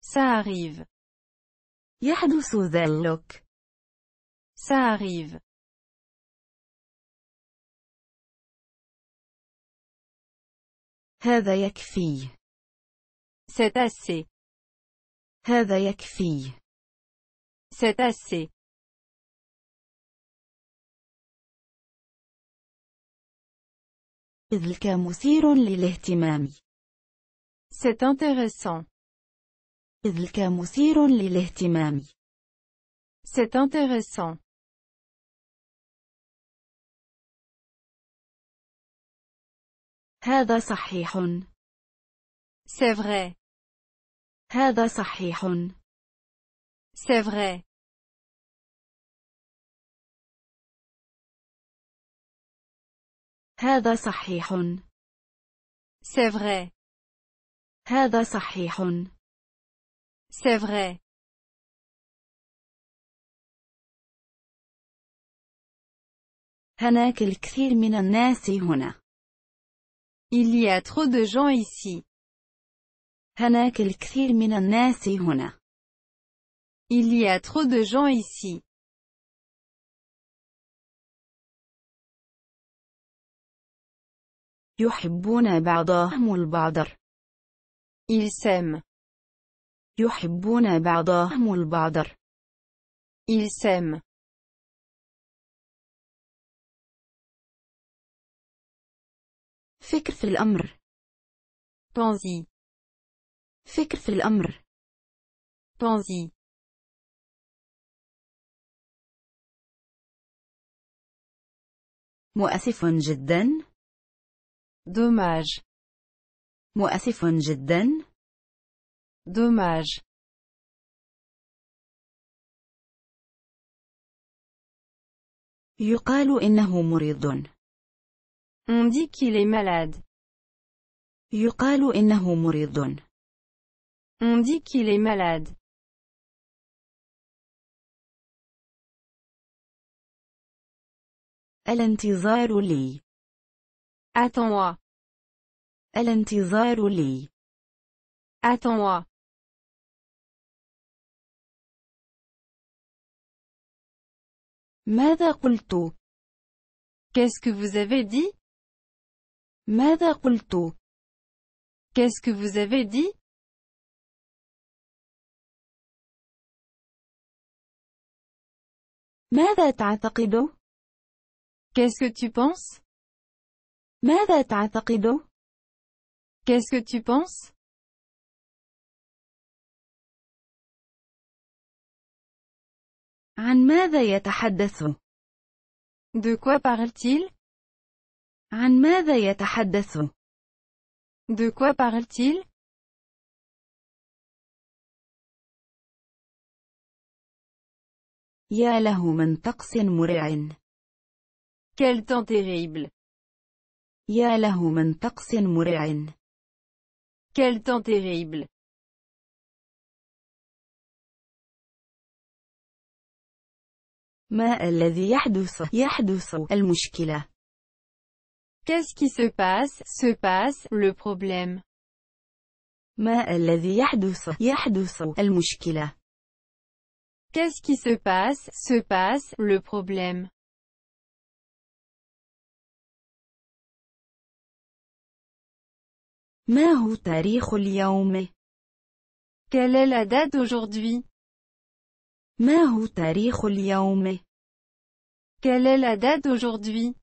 B: Ça arrive.
A: يحدث ذلك.
B: Ça arrive.
A: هذا يكفي.
B: C'est assez.
A: هذا يكفي.
B: C'est assez.
A: ذلك مثير للاهتمام.
B: C'est intéressant.
A: ذلك مثير للاهتمام.
B: C'est intéressant.
A: هذا صحيح.
B: C'est vrai.
A: هذا صحيح.
B: C'est vrai.
A: هذا صحيح.
B: C'est vrai.
A: هذا صحيح.
B: C'est vrai.
A: هناك الكثير من الناس هنا.
B: Il y a trop de gens ici.
A: هناك الكثير من الناس هنا.
B: Il y a trop de gens ici.
A: يحبون بعضهم البعض.
B: Ils s'aiment.
A: يحبون بعضهم البعض.
B: Ils s'aiment.
A: فكر في الأمر.
B: Pensez.
A: فكر في الأمر.
B: Pensez.
A: مؤسف جدا.
B: Dommage.
A: مؤسف جدا
B: dommage,
A: يقال إنه مريض
B: on dit qu'il est malade,
A: يقال إنه مريض
B: on dit qu'il est malade,
A: الانتظار لي
B: attends-moi,
A: الانتظار لي
B: attends-moi,
A: ماذا قلت
B: qu'est-ce que vous avez dit,
A: ماذا قلت
B: qu'est-ce que vous avez dit,
A: ماذا تعتقد
B: qu'est-ce que tu penses,
A: ماذا تعتقد
B: qu'est-ce que tu penses,
A: عن ماذا يتحدث
B: de quoi parle-t-il,
A: عن ماذا يتحدث
B: de quoi parle-t-il,
A: يا له من طقس مرع
B: quel temps terrible,
A: يا له من طقس مرع
B: quel temps terrible,
A: ما الذي يحدث يحدث المشكلة
B: qu'est-ce qui se passe, se passe, le problème,
A: ما الذي يحدث يحدث المشكلة
B: qu'est-ce qui se passe, se passe, le problème,
A: ما هو تاريخ اليوم
B: quelle est la date d'aujourd'hui,
A: ما هو تاريخ اليوم
B: quelle est la date d'aujourd'hui,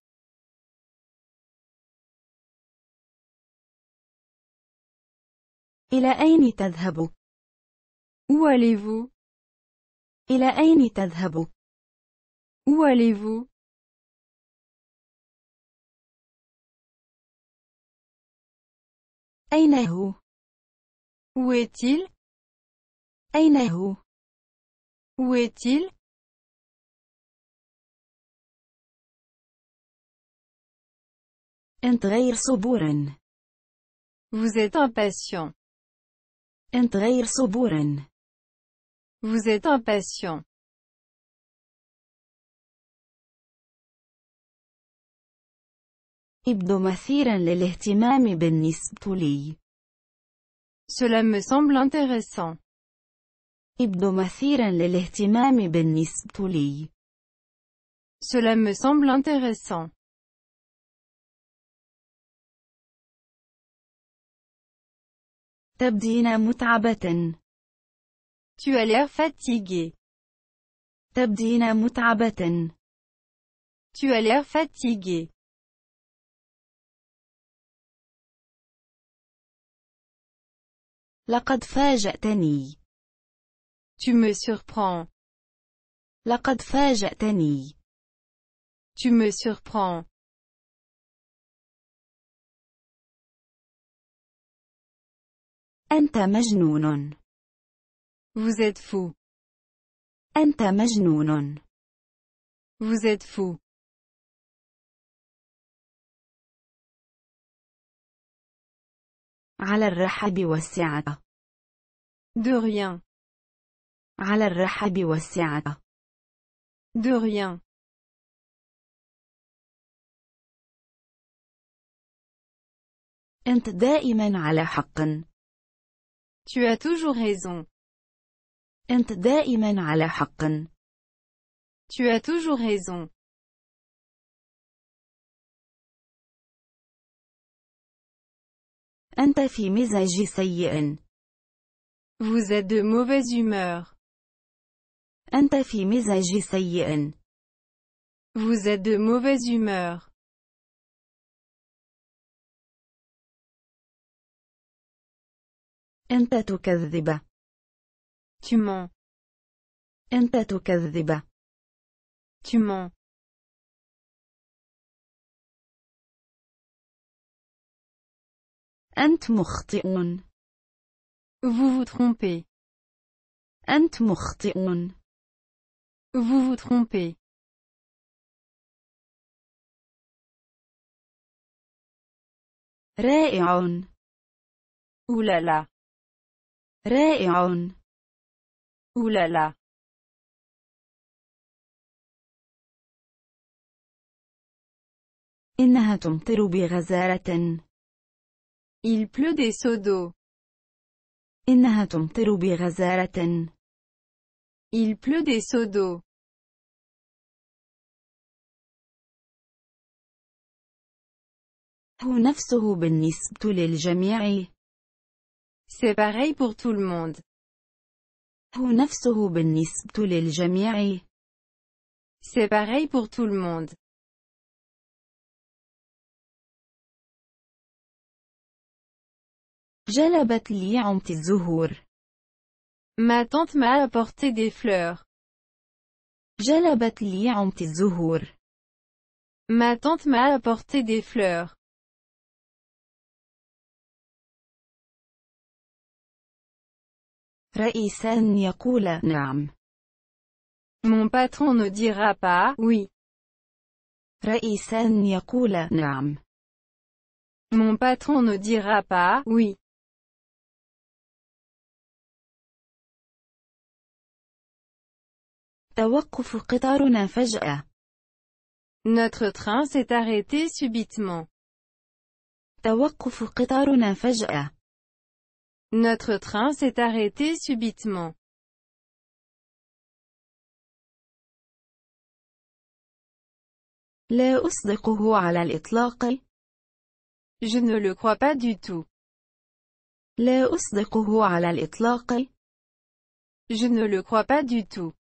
A: إلى أين تذهب
B: où allez-vous,
A: إلى أين تذهب
B: où allez-vous,
A: أين هو
B: où est-il,
A: أين هو
B: où est-il,
A: أنت غير صبور
B: vous êtes impatient,
A: أنت غير صبور
B: vous êtes impatient,
A: ابدو مثيرا للاهتمام بالنسبة لي
B: cela me semble intéressant,
A: ابدو مثيرا للاهتمام بالنسبة لي
B: cela me semble intéressant,
A: تبدين متعبة
B: tu as l'air fatigué,
A: تبدين متعبة
B: tu as l'air fatigué,
A: لقد فاجأتني
B: tu me surprends,
A: لقد فاجأتني
B: tu me surprends,
A: أنت مجنون
B: vous êtes fou,
A: أنت مجنون
B: vous êtes fou,
A: على الرحب والسعة.
B: De rien,
A: على الرحب والسعة.
B: De rien,
A: أنت دائما على حق.
B: Tu as toujours raison,
A: أنت دائما على حق.
B: Tu as toujours raison,
A: أنت في مزاج سيء
B: vous êtes de mauvaise humeur,
A: أنت في مزاج سيء
B: vous êtes de mauvaise humeur,
A: أنت تكذب
B: tu mens,
A: أنت تكذب
B: tu mens,
A: أنت مخطئ.
B: Vous vous trompez.
A: أنت مخطئ.
B: Vous vous trompez.
A: رائع.
B: أولالا.
A: رائع.
B: أولالا.
A: إنها تمطر بغزارة.
B: Il pleut des seaux d'eau.
A: إنها تمطر بغزارة.
B: Il pleut des seaux d'eau.
A: هو نفسه بالنسبة للجميع.
B: C'est pareil pour tout le monde.
A: هو نفسه بالنسبة للجميع.
B: C'est pareil pour tout le monde.
A: جلبت لي عمت الزهور.
B: Ma tante m'a apporté des fleurs.
A: جلبت لي عمت الزهور.
B: Ma tante m'a apporté des fleurs.
A: رئيسان يقول نعم.
B: Mon patron ne dira pas oui.
A: رئيسان يقول نعم.
B: Mon patron ne dira pas oui.
A: توقف قطارنا فجأة.
B: Notre train s'est arrêté subitement.
A: توقف قطارنا فجأة.
B: Notre train s'est arrêté subitement.
A: لا أصدقه على الإطلاق.
B: Je ne le crois pas du tout.
A: لا أصدقه على الإطلاق.
B: Je ne le crois pas du tout.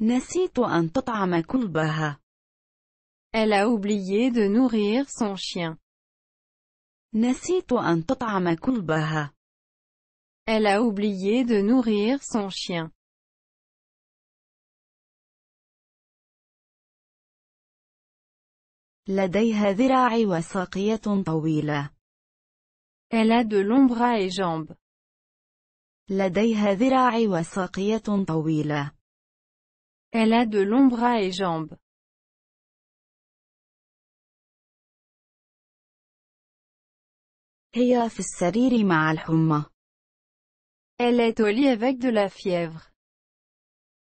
A: نسيت أن تطعم كلبها.
B: Elle a oublié de nourrir son chien.
A: نسيت أن تطعم كلبها.
B: Elle a oublié de nourrir son chien.
A: لديها ذراع وساقية طويلة.
B: Elle a de longs bras et jambes.
A: لديها ذراع وساقية طويلة.
B: Elle a de longs bras et jambes.
A: هي في السرير مع الحمى.
B: Elle est au lit avec de la fièvre.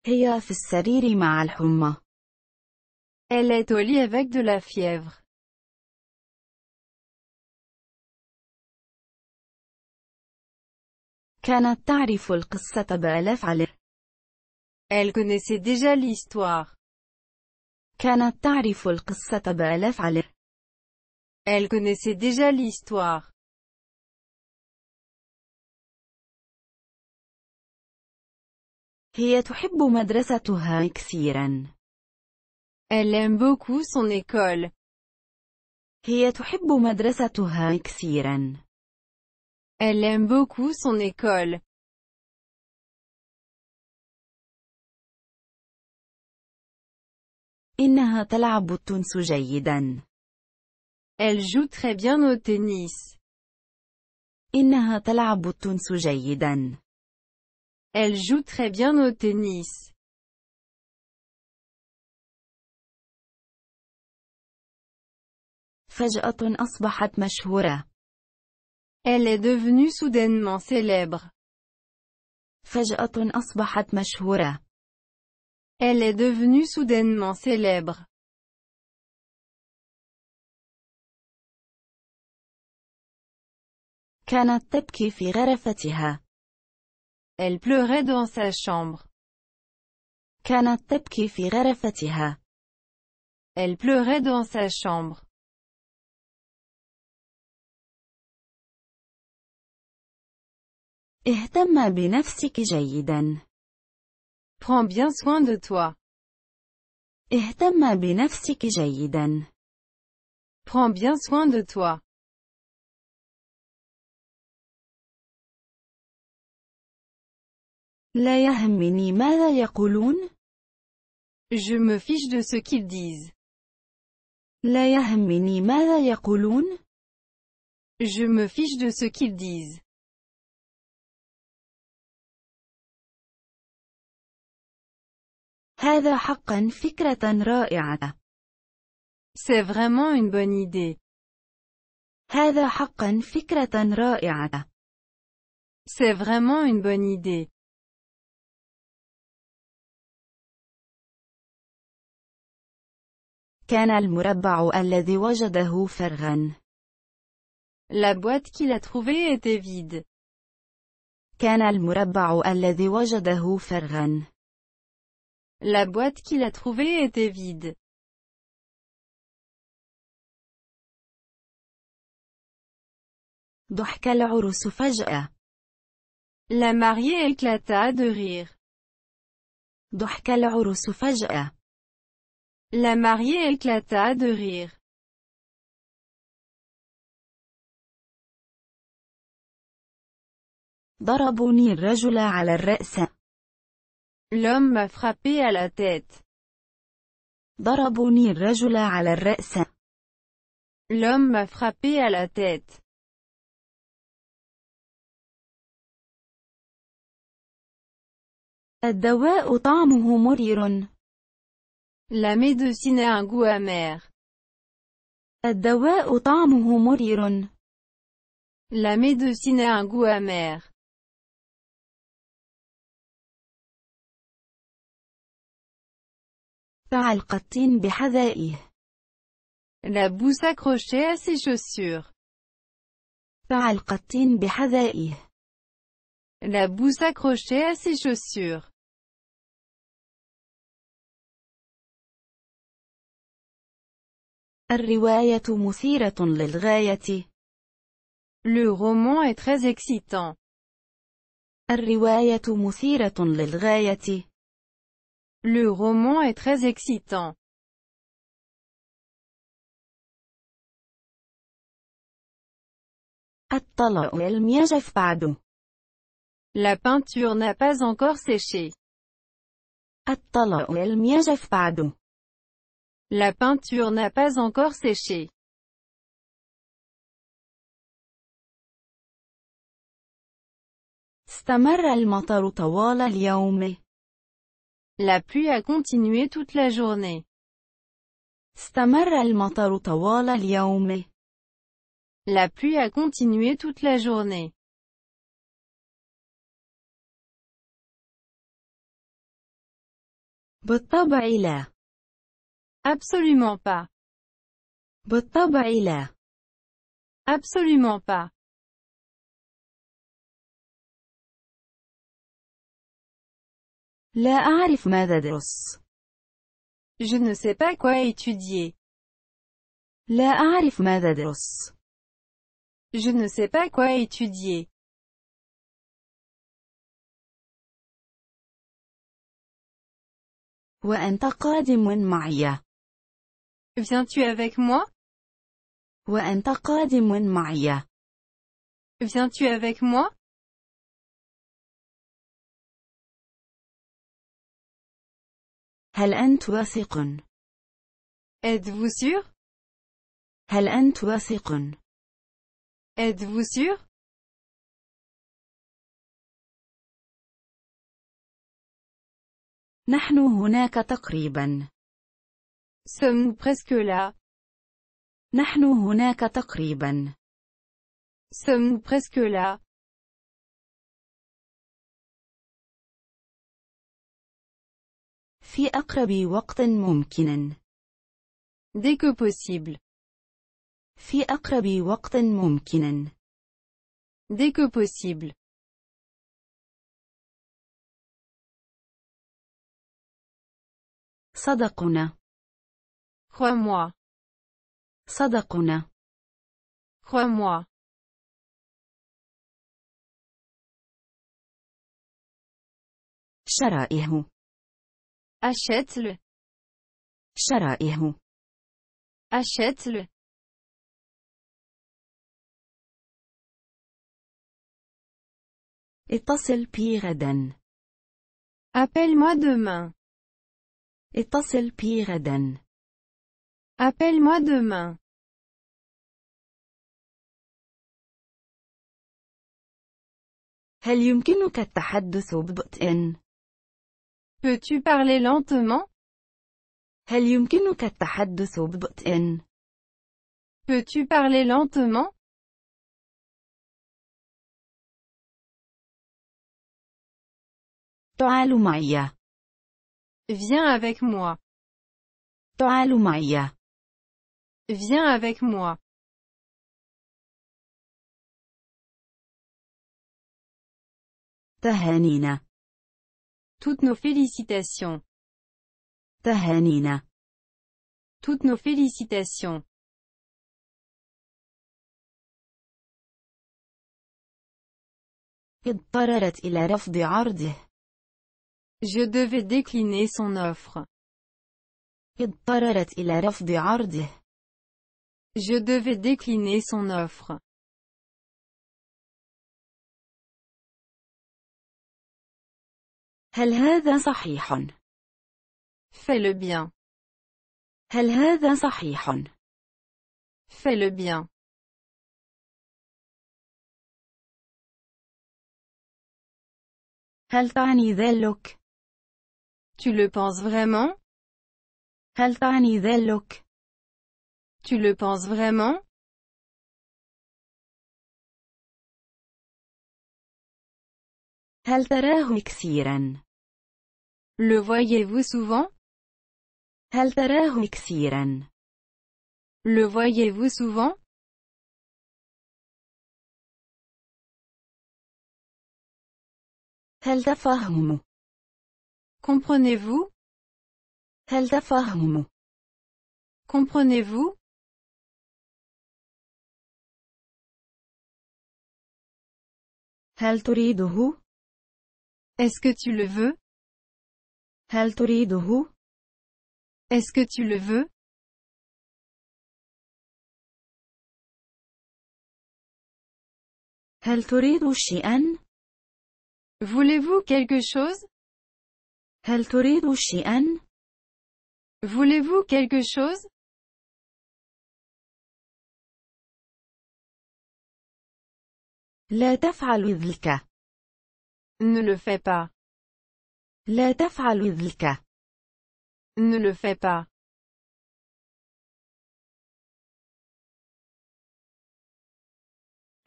A: هي في السرير مع الحمى.
B: Elle est au lit avec de la fièvre.
A: كانت تعرف القصة بألفعل.
B: Elle connaissait déjà l'histoire.
A: كانت تعرف القصة بألفعل.
B: Elle connaissait déjà l'histoire.
A: هي تحب مدرستها كثيرا.
B: Elle aime beaucoup son école.
A: هي تحب مدرستها كثيرا.
B: Elle aime beaucoup son école.
A: إنها تلعب التنس جيدا.
B: Elle joue très bien au tennis.
A: إنها تلعب التنس جيدا.
B: Elle joue très bien au tennis.
A: فجأة أصبحت مشهورة.
B: Elle est devenue soudainement célèbre.
A: فجأة أصبحت مشهورة.
B: Elle est devenue soudainement célèbre.
A: كانت تبكي في غرفتها.
B: Elle pleurait dans sa chambre.
A: كانت تبكي في غرفتها.
B: Elle pleurait dans sa chambre.
A: اهتم بنفسك جيدا.
B: Prends bien soin de toi.
A: اهتم بنفسك جيدا.
B: Prends bien soin de toi.
A: لا يهمني ماذا يقولون.
B: Je me fiche de ce qu'ils disent.
A: لا يهمني ماذا يقولون.
B: Je me fiche de ce qu'ils disent.
A: هذا حقا فكرة رائعة.
B: C'est vraiment une bonne idée.
A: هذا حقا فكرة رائعة.
B: C'est vraiment une bonne idée.
A: كان المربع الذي وجده فرغا.
B: La boîte qu'il a trouvée était vide.
A: كان المربع الذي وجده فرغا.
B: La boîte qu'il a trouvée était vide.
A: ضحك العرس فجأة.
B: La mariée éclata de rire.
A: ضحك العرس فجأة.
B: La mariée éclata de rire.
A: ضربني الرجل على الرأس.
B: L'homme m'a frappé à la tête.
A: ضربني الرجل على الرأس.
B: L'homme m'a frappé à la tête.
A: الدواء طعمه مرير.
B: La médecine a un goût amer.
A: الدواء طعمه مرير.
B: La médecine a un goût amer.
A: فعل القطين بحذائه.
B: La boue s'accrochait à ses chaussures.
A: فعل القطين بحذائه.
B: La boue s'accrochait à ses chaussures.
A: الرواية مثيرة للغاية.
B: Le roman est très excitant.
A: الرواية مثيرة للغاية.
B: Le roman est très excitant.
A: الطلاء لم يجف بعد.
B: La peinture n'a pas encore séché.
A: الطلاء لم يجف بعد.
B: La peinture n'a pas encore séché.
A: استمر المطر طوال اليوم.
B: La pluie a continué toute la journée.
A: استمر المطر طوال اليوم.
B: La pluie a continué toute la journée.
A: بالطبع لا.
B: Absolument pas.
A: بالطبع لا.
B: Absolument pas.
A: لا أعرف ماذا أدرس.
B: Je ne sais pas quoi étudier.
A: لا أعرف ماذا أدرس.
B: Je ne sais pas quoi étudier.
A: وأنت قادم معي.
B: Viens-tu avec moi?
A: وأنت قادم معي.
B: Viens-tu avec moi?
A: هل أنت واثق؟
B: Êtes-vous sûr?
A: هل أنت واثق؟
B: Êtes-vous sûr?
A: نحن هناك تقريبا.
B: Sommes-nous presque là?
A: نحن هناك تقريبا.
B: Sommes-nous presque là?
A: في أقرب وقت ممكن.
B: Dès que possible.
A: في أقرب وقت ممكن.
B: Dès que possible.
A: صدقنا.
B: Crois-moi.
A: صدقنا.
B: Crois-moi.
A: شرائه.
B: Achète-le.
A: شرائه.
B: Achète-le.
A: اتصل بي غدا.
B: Appelle-moi demain.
A: اتصل بي غدا.
B: Appelle-moi demain.
A: هل يمكنك التحدث ببطء؟
B: Peux-tu parler lentement?
A: هل يمكنك التحدث ببطء؟
B: Peux-tu parler lentement?
A: تعال معي.
B: Viens avec moi.
A: تعال معي.
B: Viens avec moi.
A: تهانينا.
B: Toutes nos félicitations.
A: تهانينا.
B: Toutes nos félicitations.
A: اضطررت إلى رفض عرضه.
B: Je devais décliner son offre.
A: اضطررت إلى رفض عرضه.
B: Je devais décliner son offre.
A: هل هذا صحيح؟
B: Fais le bien.
A: هل هذا صحيح؟
B: Fais le bien.
A: هل تعني ذلك؟
B: Tu le penses vraiment?
A: هل تعني ذلك؟
B: Tu le penses vraiment?
A: هل تراه كثيرا؟
B: Le voyez-vous souvent?
A: هل تراه كثيرا؟
B: Le voyez-vous souvent?
A: هل تفهم؟
B: Comprenez-vous?
A: هل تفهم؟
B: Comprenez-vous?
A: هل تريده؟
B: Est-ce que tu le veux?
A: هل تريده؟
B: Est-ce que tu le veux?
A: هل تريد شيئا؟
B: Voulez-vous quelque chose?
A: هل تريد شيئا؟
B: Voulez-vous quelque chose?
A: لا تفعل ذلك.
B: Ne le fais pas.
A: لا تفعل ذلك.
B: Ne le fais pas.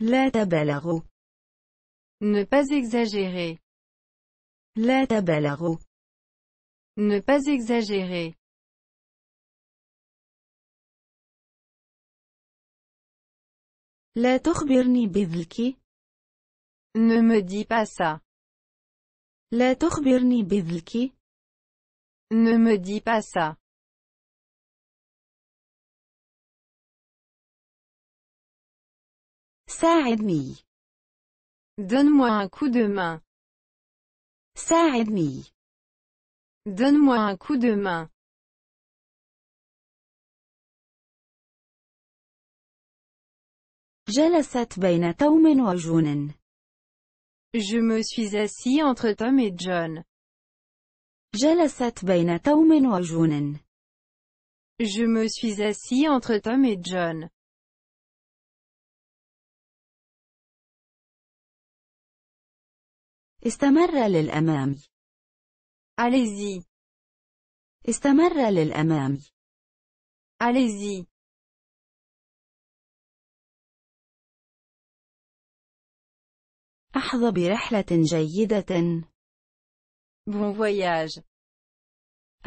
A: لا تبالغ.
B: Ne pas exagérer.
A: لا تبالغ.
B: Ne pas exagérer.
A: لا تخبرني بذلك.
B: Ne me dis pas ça.
A: لا تخبرني بذلك.
B: Ne me dis pas ça.
A: ساعدني.
B: Donne-moi un coup de main.
A: ساعدني.
B: Donne-moi un coup de main.
A: جلست بين توم وجون.
B: Je me suis assis entre Tom et John.
A: جلست بين توم وجون.
B: Je me suis assis entre Tom et John.
A: استمر للأمام.
B: Allez-y.
A: استمر للأمام.
B: Allez-y.
A: أحظى برحلة جيدة.
B: Bon voyage.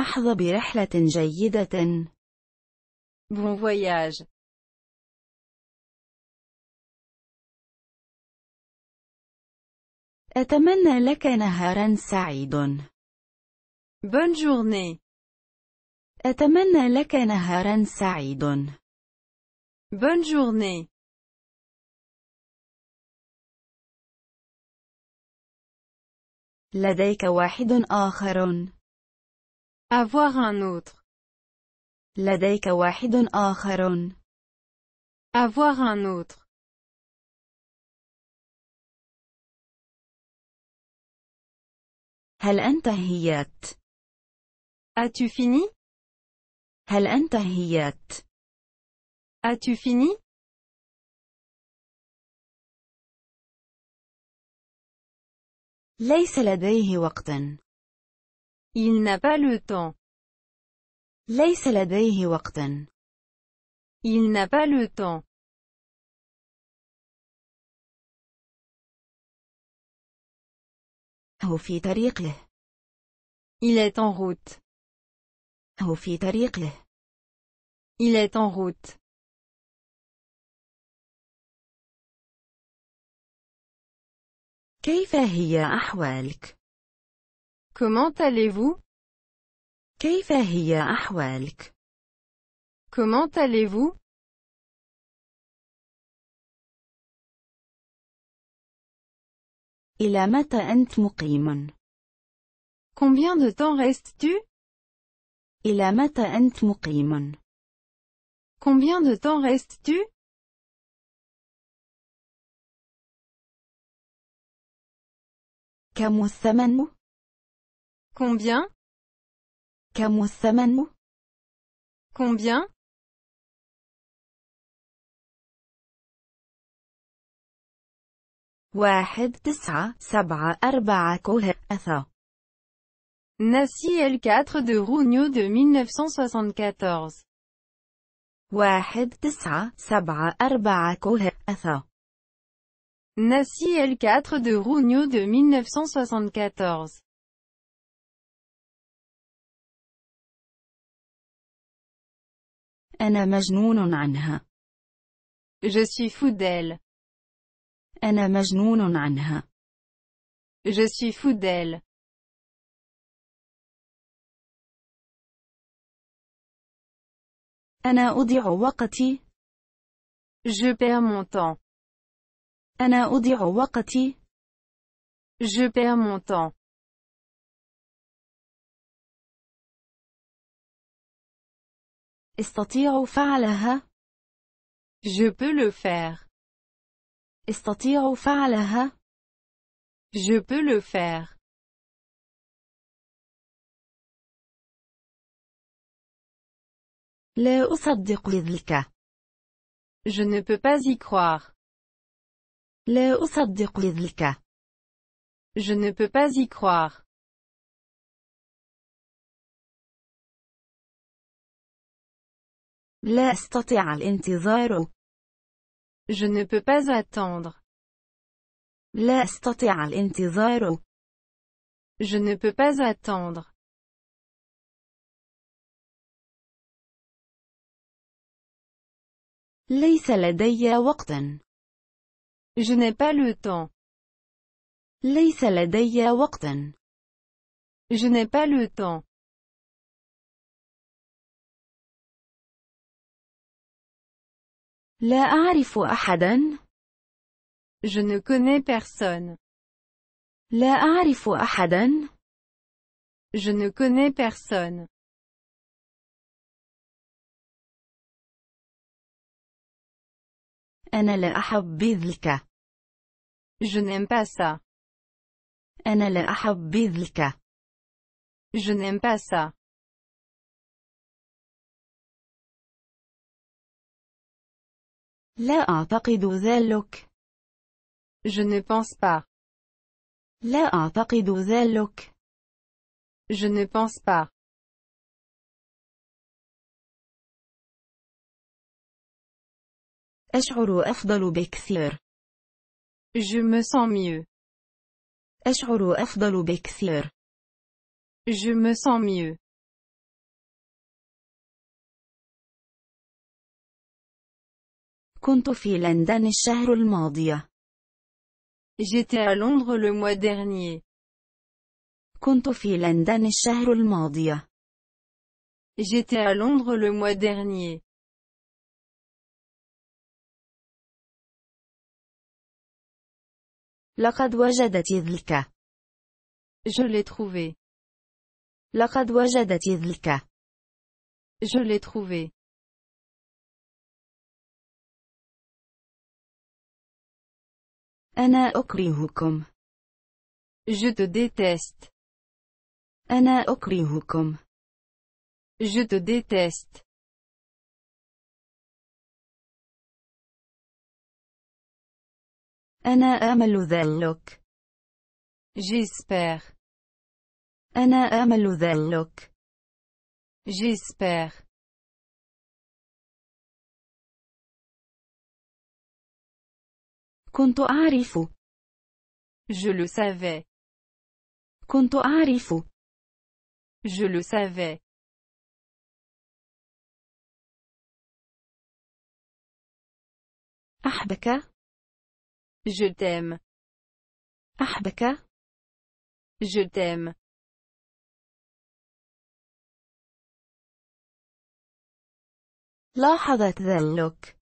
A: أحظى برحلة جيدة.
B: Bon voyage.
A: أتمنى لك نهارا سعيد.
B: Bonne journée.
A: أتمنى لك نهارا سعيد.
B: Bonne journée.
A: لديك واحد آخر.
B: Avoir un autre.
A: لديك واحد آخر.
B: Avoir un autre.
A: هل أنت هيات؟
B: As-tu fini
A: هل أنت هيأت؟
B: As-tu fini
A: ليس لديه وقت.
B: Il n'a pas le temps.
A: ليس لديه وقت.
B: Il n'a pas le temps.
A: هو في طريقه.
B: Il est en route.
A: هو في طريقه.
B: Il est en route.
A: كيف هي أحوالك؟
B: Comment allez-vous
A: كيف هي أحوالك؟
B: Comment allez-vous
A: إلى متى أنت مقيم؟
B: Combien de temps restes-tu
A: إلى متى أنت مقيم؟
B: Combien de temps restes-tu
A: كم الثمن؟
B: Combien
A: كم الثمن؟
B: Combien
A: واحد تسعة سبعة أربعة كوه أثا
B: Nassi L4 de Rougno de 1974.
A: واحد تسعة سبعة أربعة كوه أثا
B: Nassi L4 de Rougno de 1974.
A: أنا مجنون عنها.
B: Je suis fou d'elle.
A: أنا مجنون عنها.
B: Je suis fou d'elle.
A: أنا أضيع وقتي.
B: Je perds mon temps.
A: أنا أضيع وقتي.
B: Je perds mon temps.
A: استطيع فعلها.
B: Je peux le faire.
A: استطيع فعلها.
B: Je peux le faire.
A: لا أصدق ذلك.
B: Je ne peux pas y croire.
A: لا أصدق ذلك.
B: Je ne peux pas y croire.
A: لا أستطيع الانتظار.
B: Je ne peux pas attendre.
A: لا أستطيع الانتظار.
B: Je ne peux pas attendre.
A: ليس لدي وقت.
B: Je n'ai pas le temps.
A: ليس لدي وقت.
B: Je n'ai pas le temps.
A: لا أعرف أحدا.
B: Je ne connais personne.
A: لا أعرف أحدا.
B: Je ne connais personne.
A: أنا لا أحب ذلك.
B: Je n'aime pas ça.
A: أنا لا أحب ذلك.
B: Je n'aime pas ça.
A: لا أعتقد ذلك.
B: Je ne pense pas.
A: لا أعتقد ذلك.
B: Je ne pense pas.
A: أشعر أفضل بكثير.
B: Je me sens mieux.
A: أشعر أفضل بكثير.
B: Je me sens mieux.
A: كنت في لندن الشهر الماضي.
B: J'étais à Londres le mois dernier.
A: كنت في لندن الشهر الماضي.
B: J'étais à Londres le mois dernier.
A: لقد وجدت ذلك.
B: Je l'ai trouvé.
A: لقد وجدت ذلك.
B: Je l'ai trouvé.
A: أنا أكرهكم.
B: Je te déteste.
A: أنا أكرهكم.
B: Je te déteste.
A: أنا آمل ذلك.
B: J'espère.
A: أنا آمل ذلك.
B: J'espère.
A: كنت أعرف.
B: Je le savais.
A: كنت أعرف.
B: Je le savais.
A: أحبك.
B: Je t'aime.
A: أحبك.
B: Je t'aime.
A: لاحظت ذلك.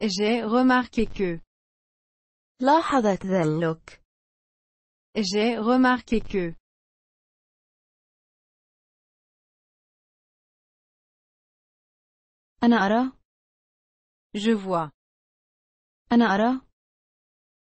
B: J'ai remarqué que.
A: لاحظت ذلك.
B: J'ai remarqué que.
A: أنا أرى.
B: Je vois.
A: أنا أرى.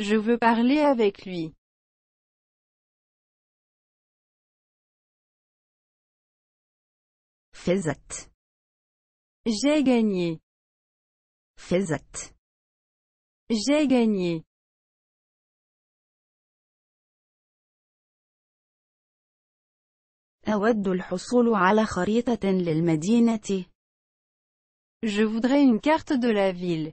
B: Je veux parler avec lui.
A: فزت.
B: J'ai gagné.
A: فزت.
B: J'ai gagné.
A: أود الحصول على خريطة للمدينة.
B: Je voudrais une carte de la ville.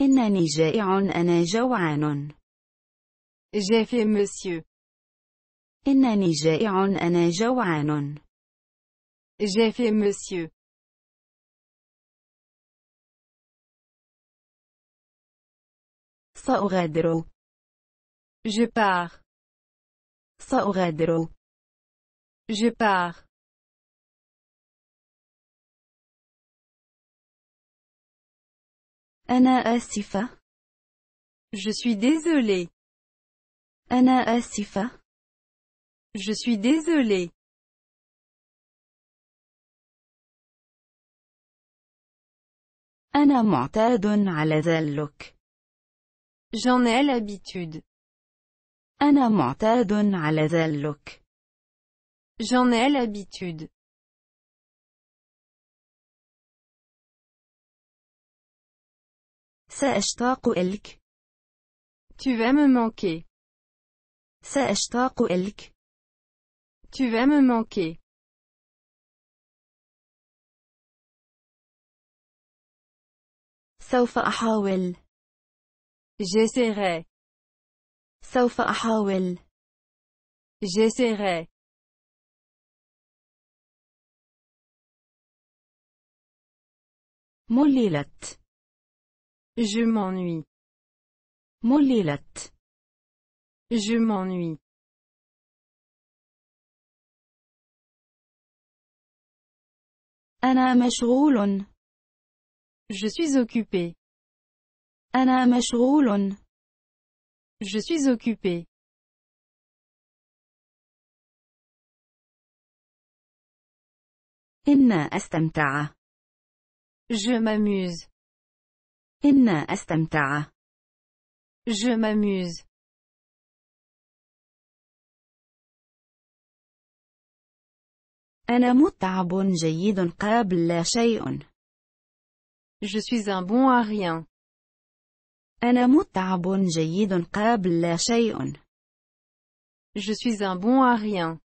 A: إنني جائع أنا جوعان.
B: J'ai fait monsieur.
A: إنني جائع أنا جوعان.
B: J'ai fait monsieur.
A: سأغادر.
B: Je pars.
A: سأغادر.
B: Je pars.
A: أنا آسفة.
B: Je suis désolé.
A: أنا آسفة.
B: Je suis désolé.
A: أنا معتاد على ذلك.
B: J'en ai l'habitude.
A: أنا معتاد على ذلك.
B: J'en ai l'habitude.
A: سأشتاق إلك.
B: Tu vas me manquer.
A: سأشتاق إلك.
B: Tu vas me manquer.
A: سوف أحاول.
B: J'essaierai.
A: سوف أحاول.
B: J'essaierai.
A: مللت.
B: Je m'ennuie.
A: مللت.
B: Je m'ennuie.
A: أنا مشغول.
B: Je suis occupé.
A: أنا مشغول.
B: Je suis occupé.
A: إن أستمتع.
B: Je m'amuse.
A: إن أستمتع.
B: Je m'amuse.
A: أنا متعب جيد قابل لا شيء.
B: Je suis un bon à rien.
A: أنا متعب جيد قابل لا شيء.
B: Je suis un bon à rien.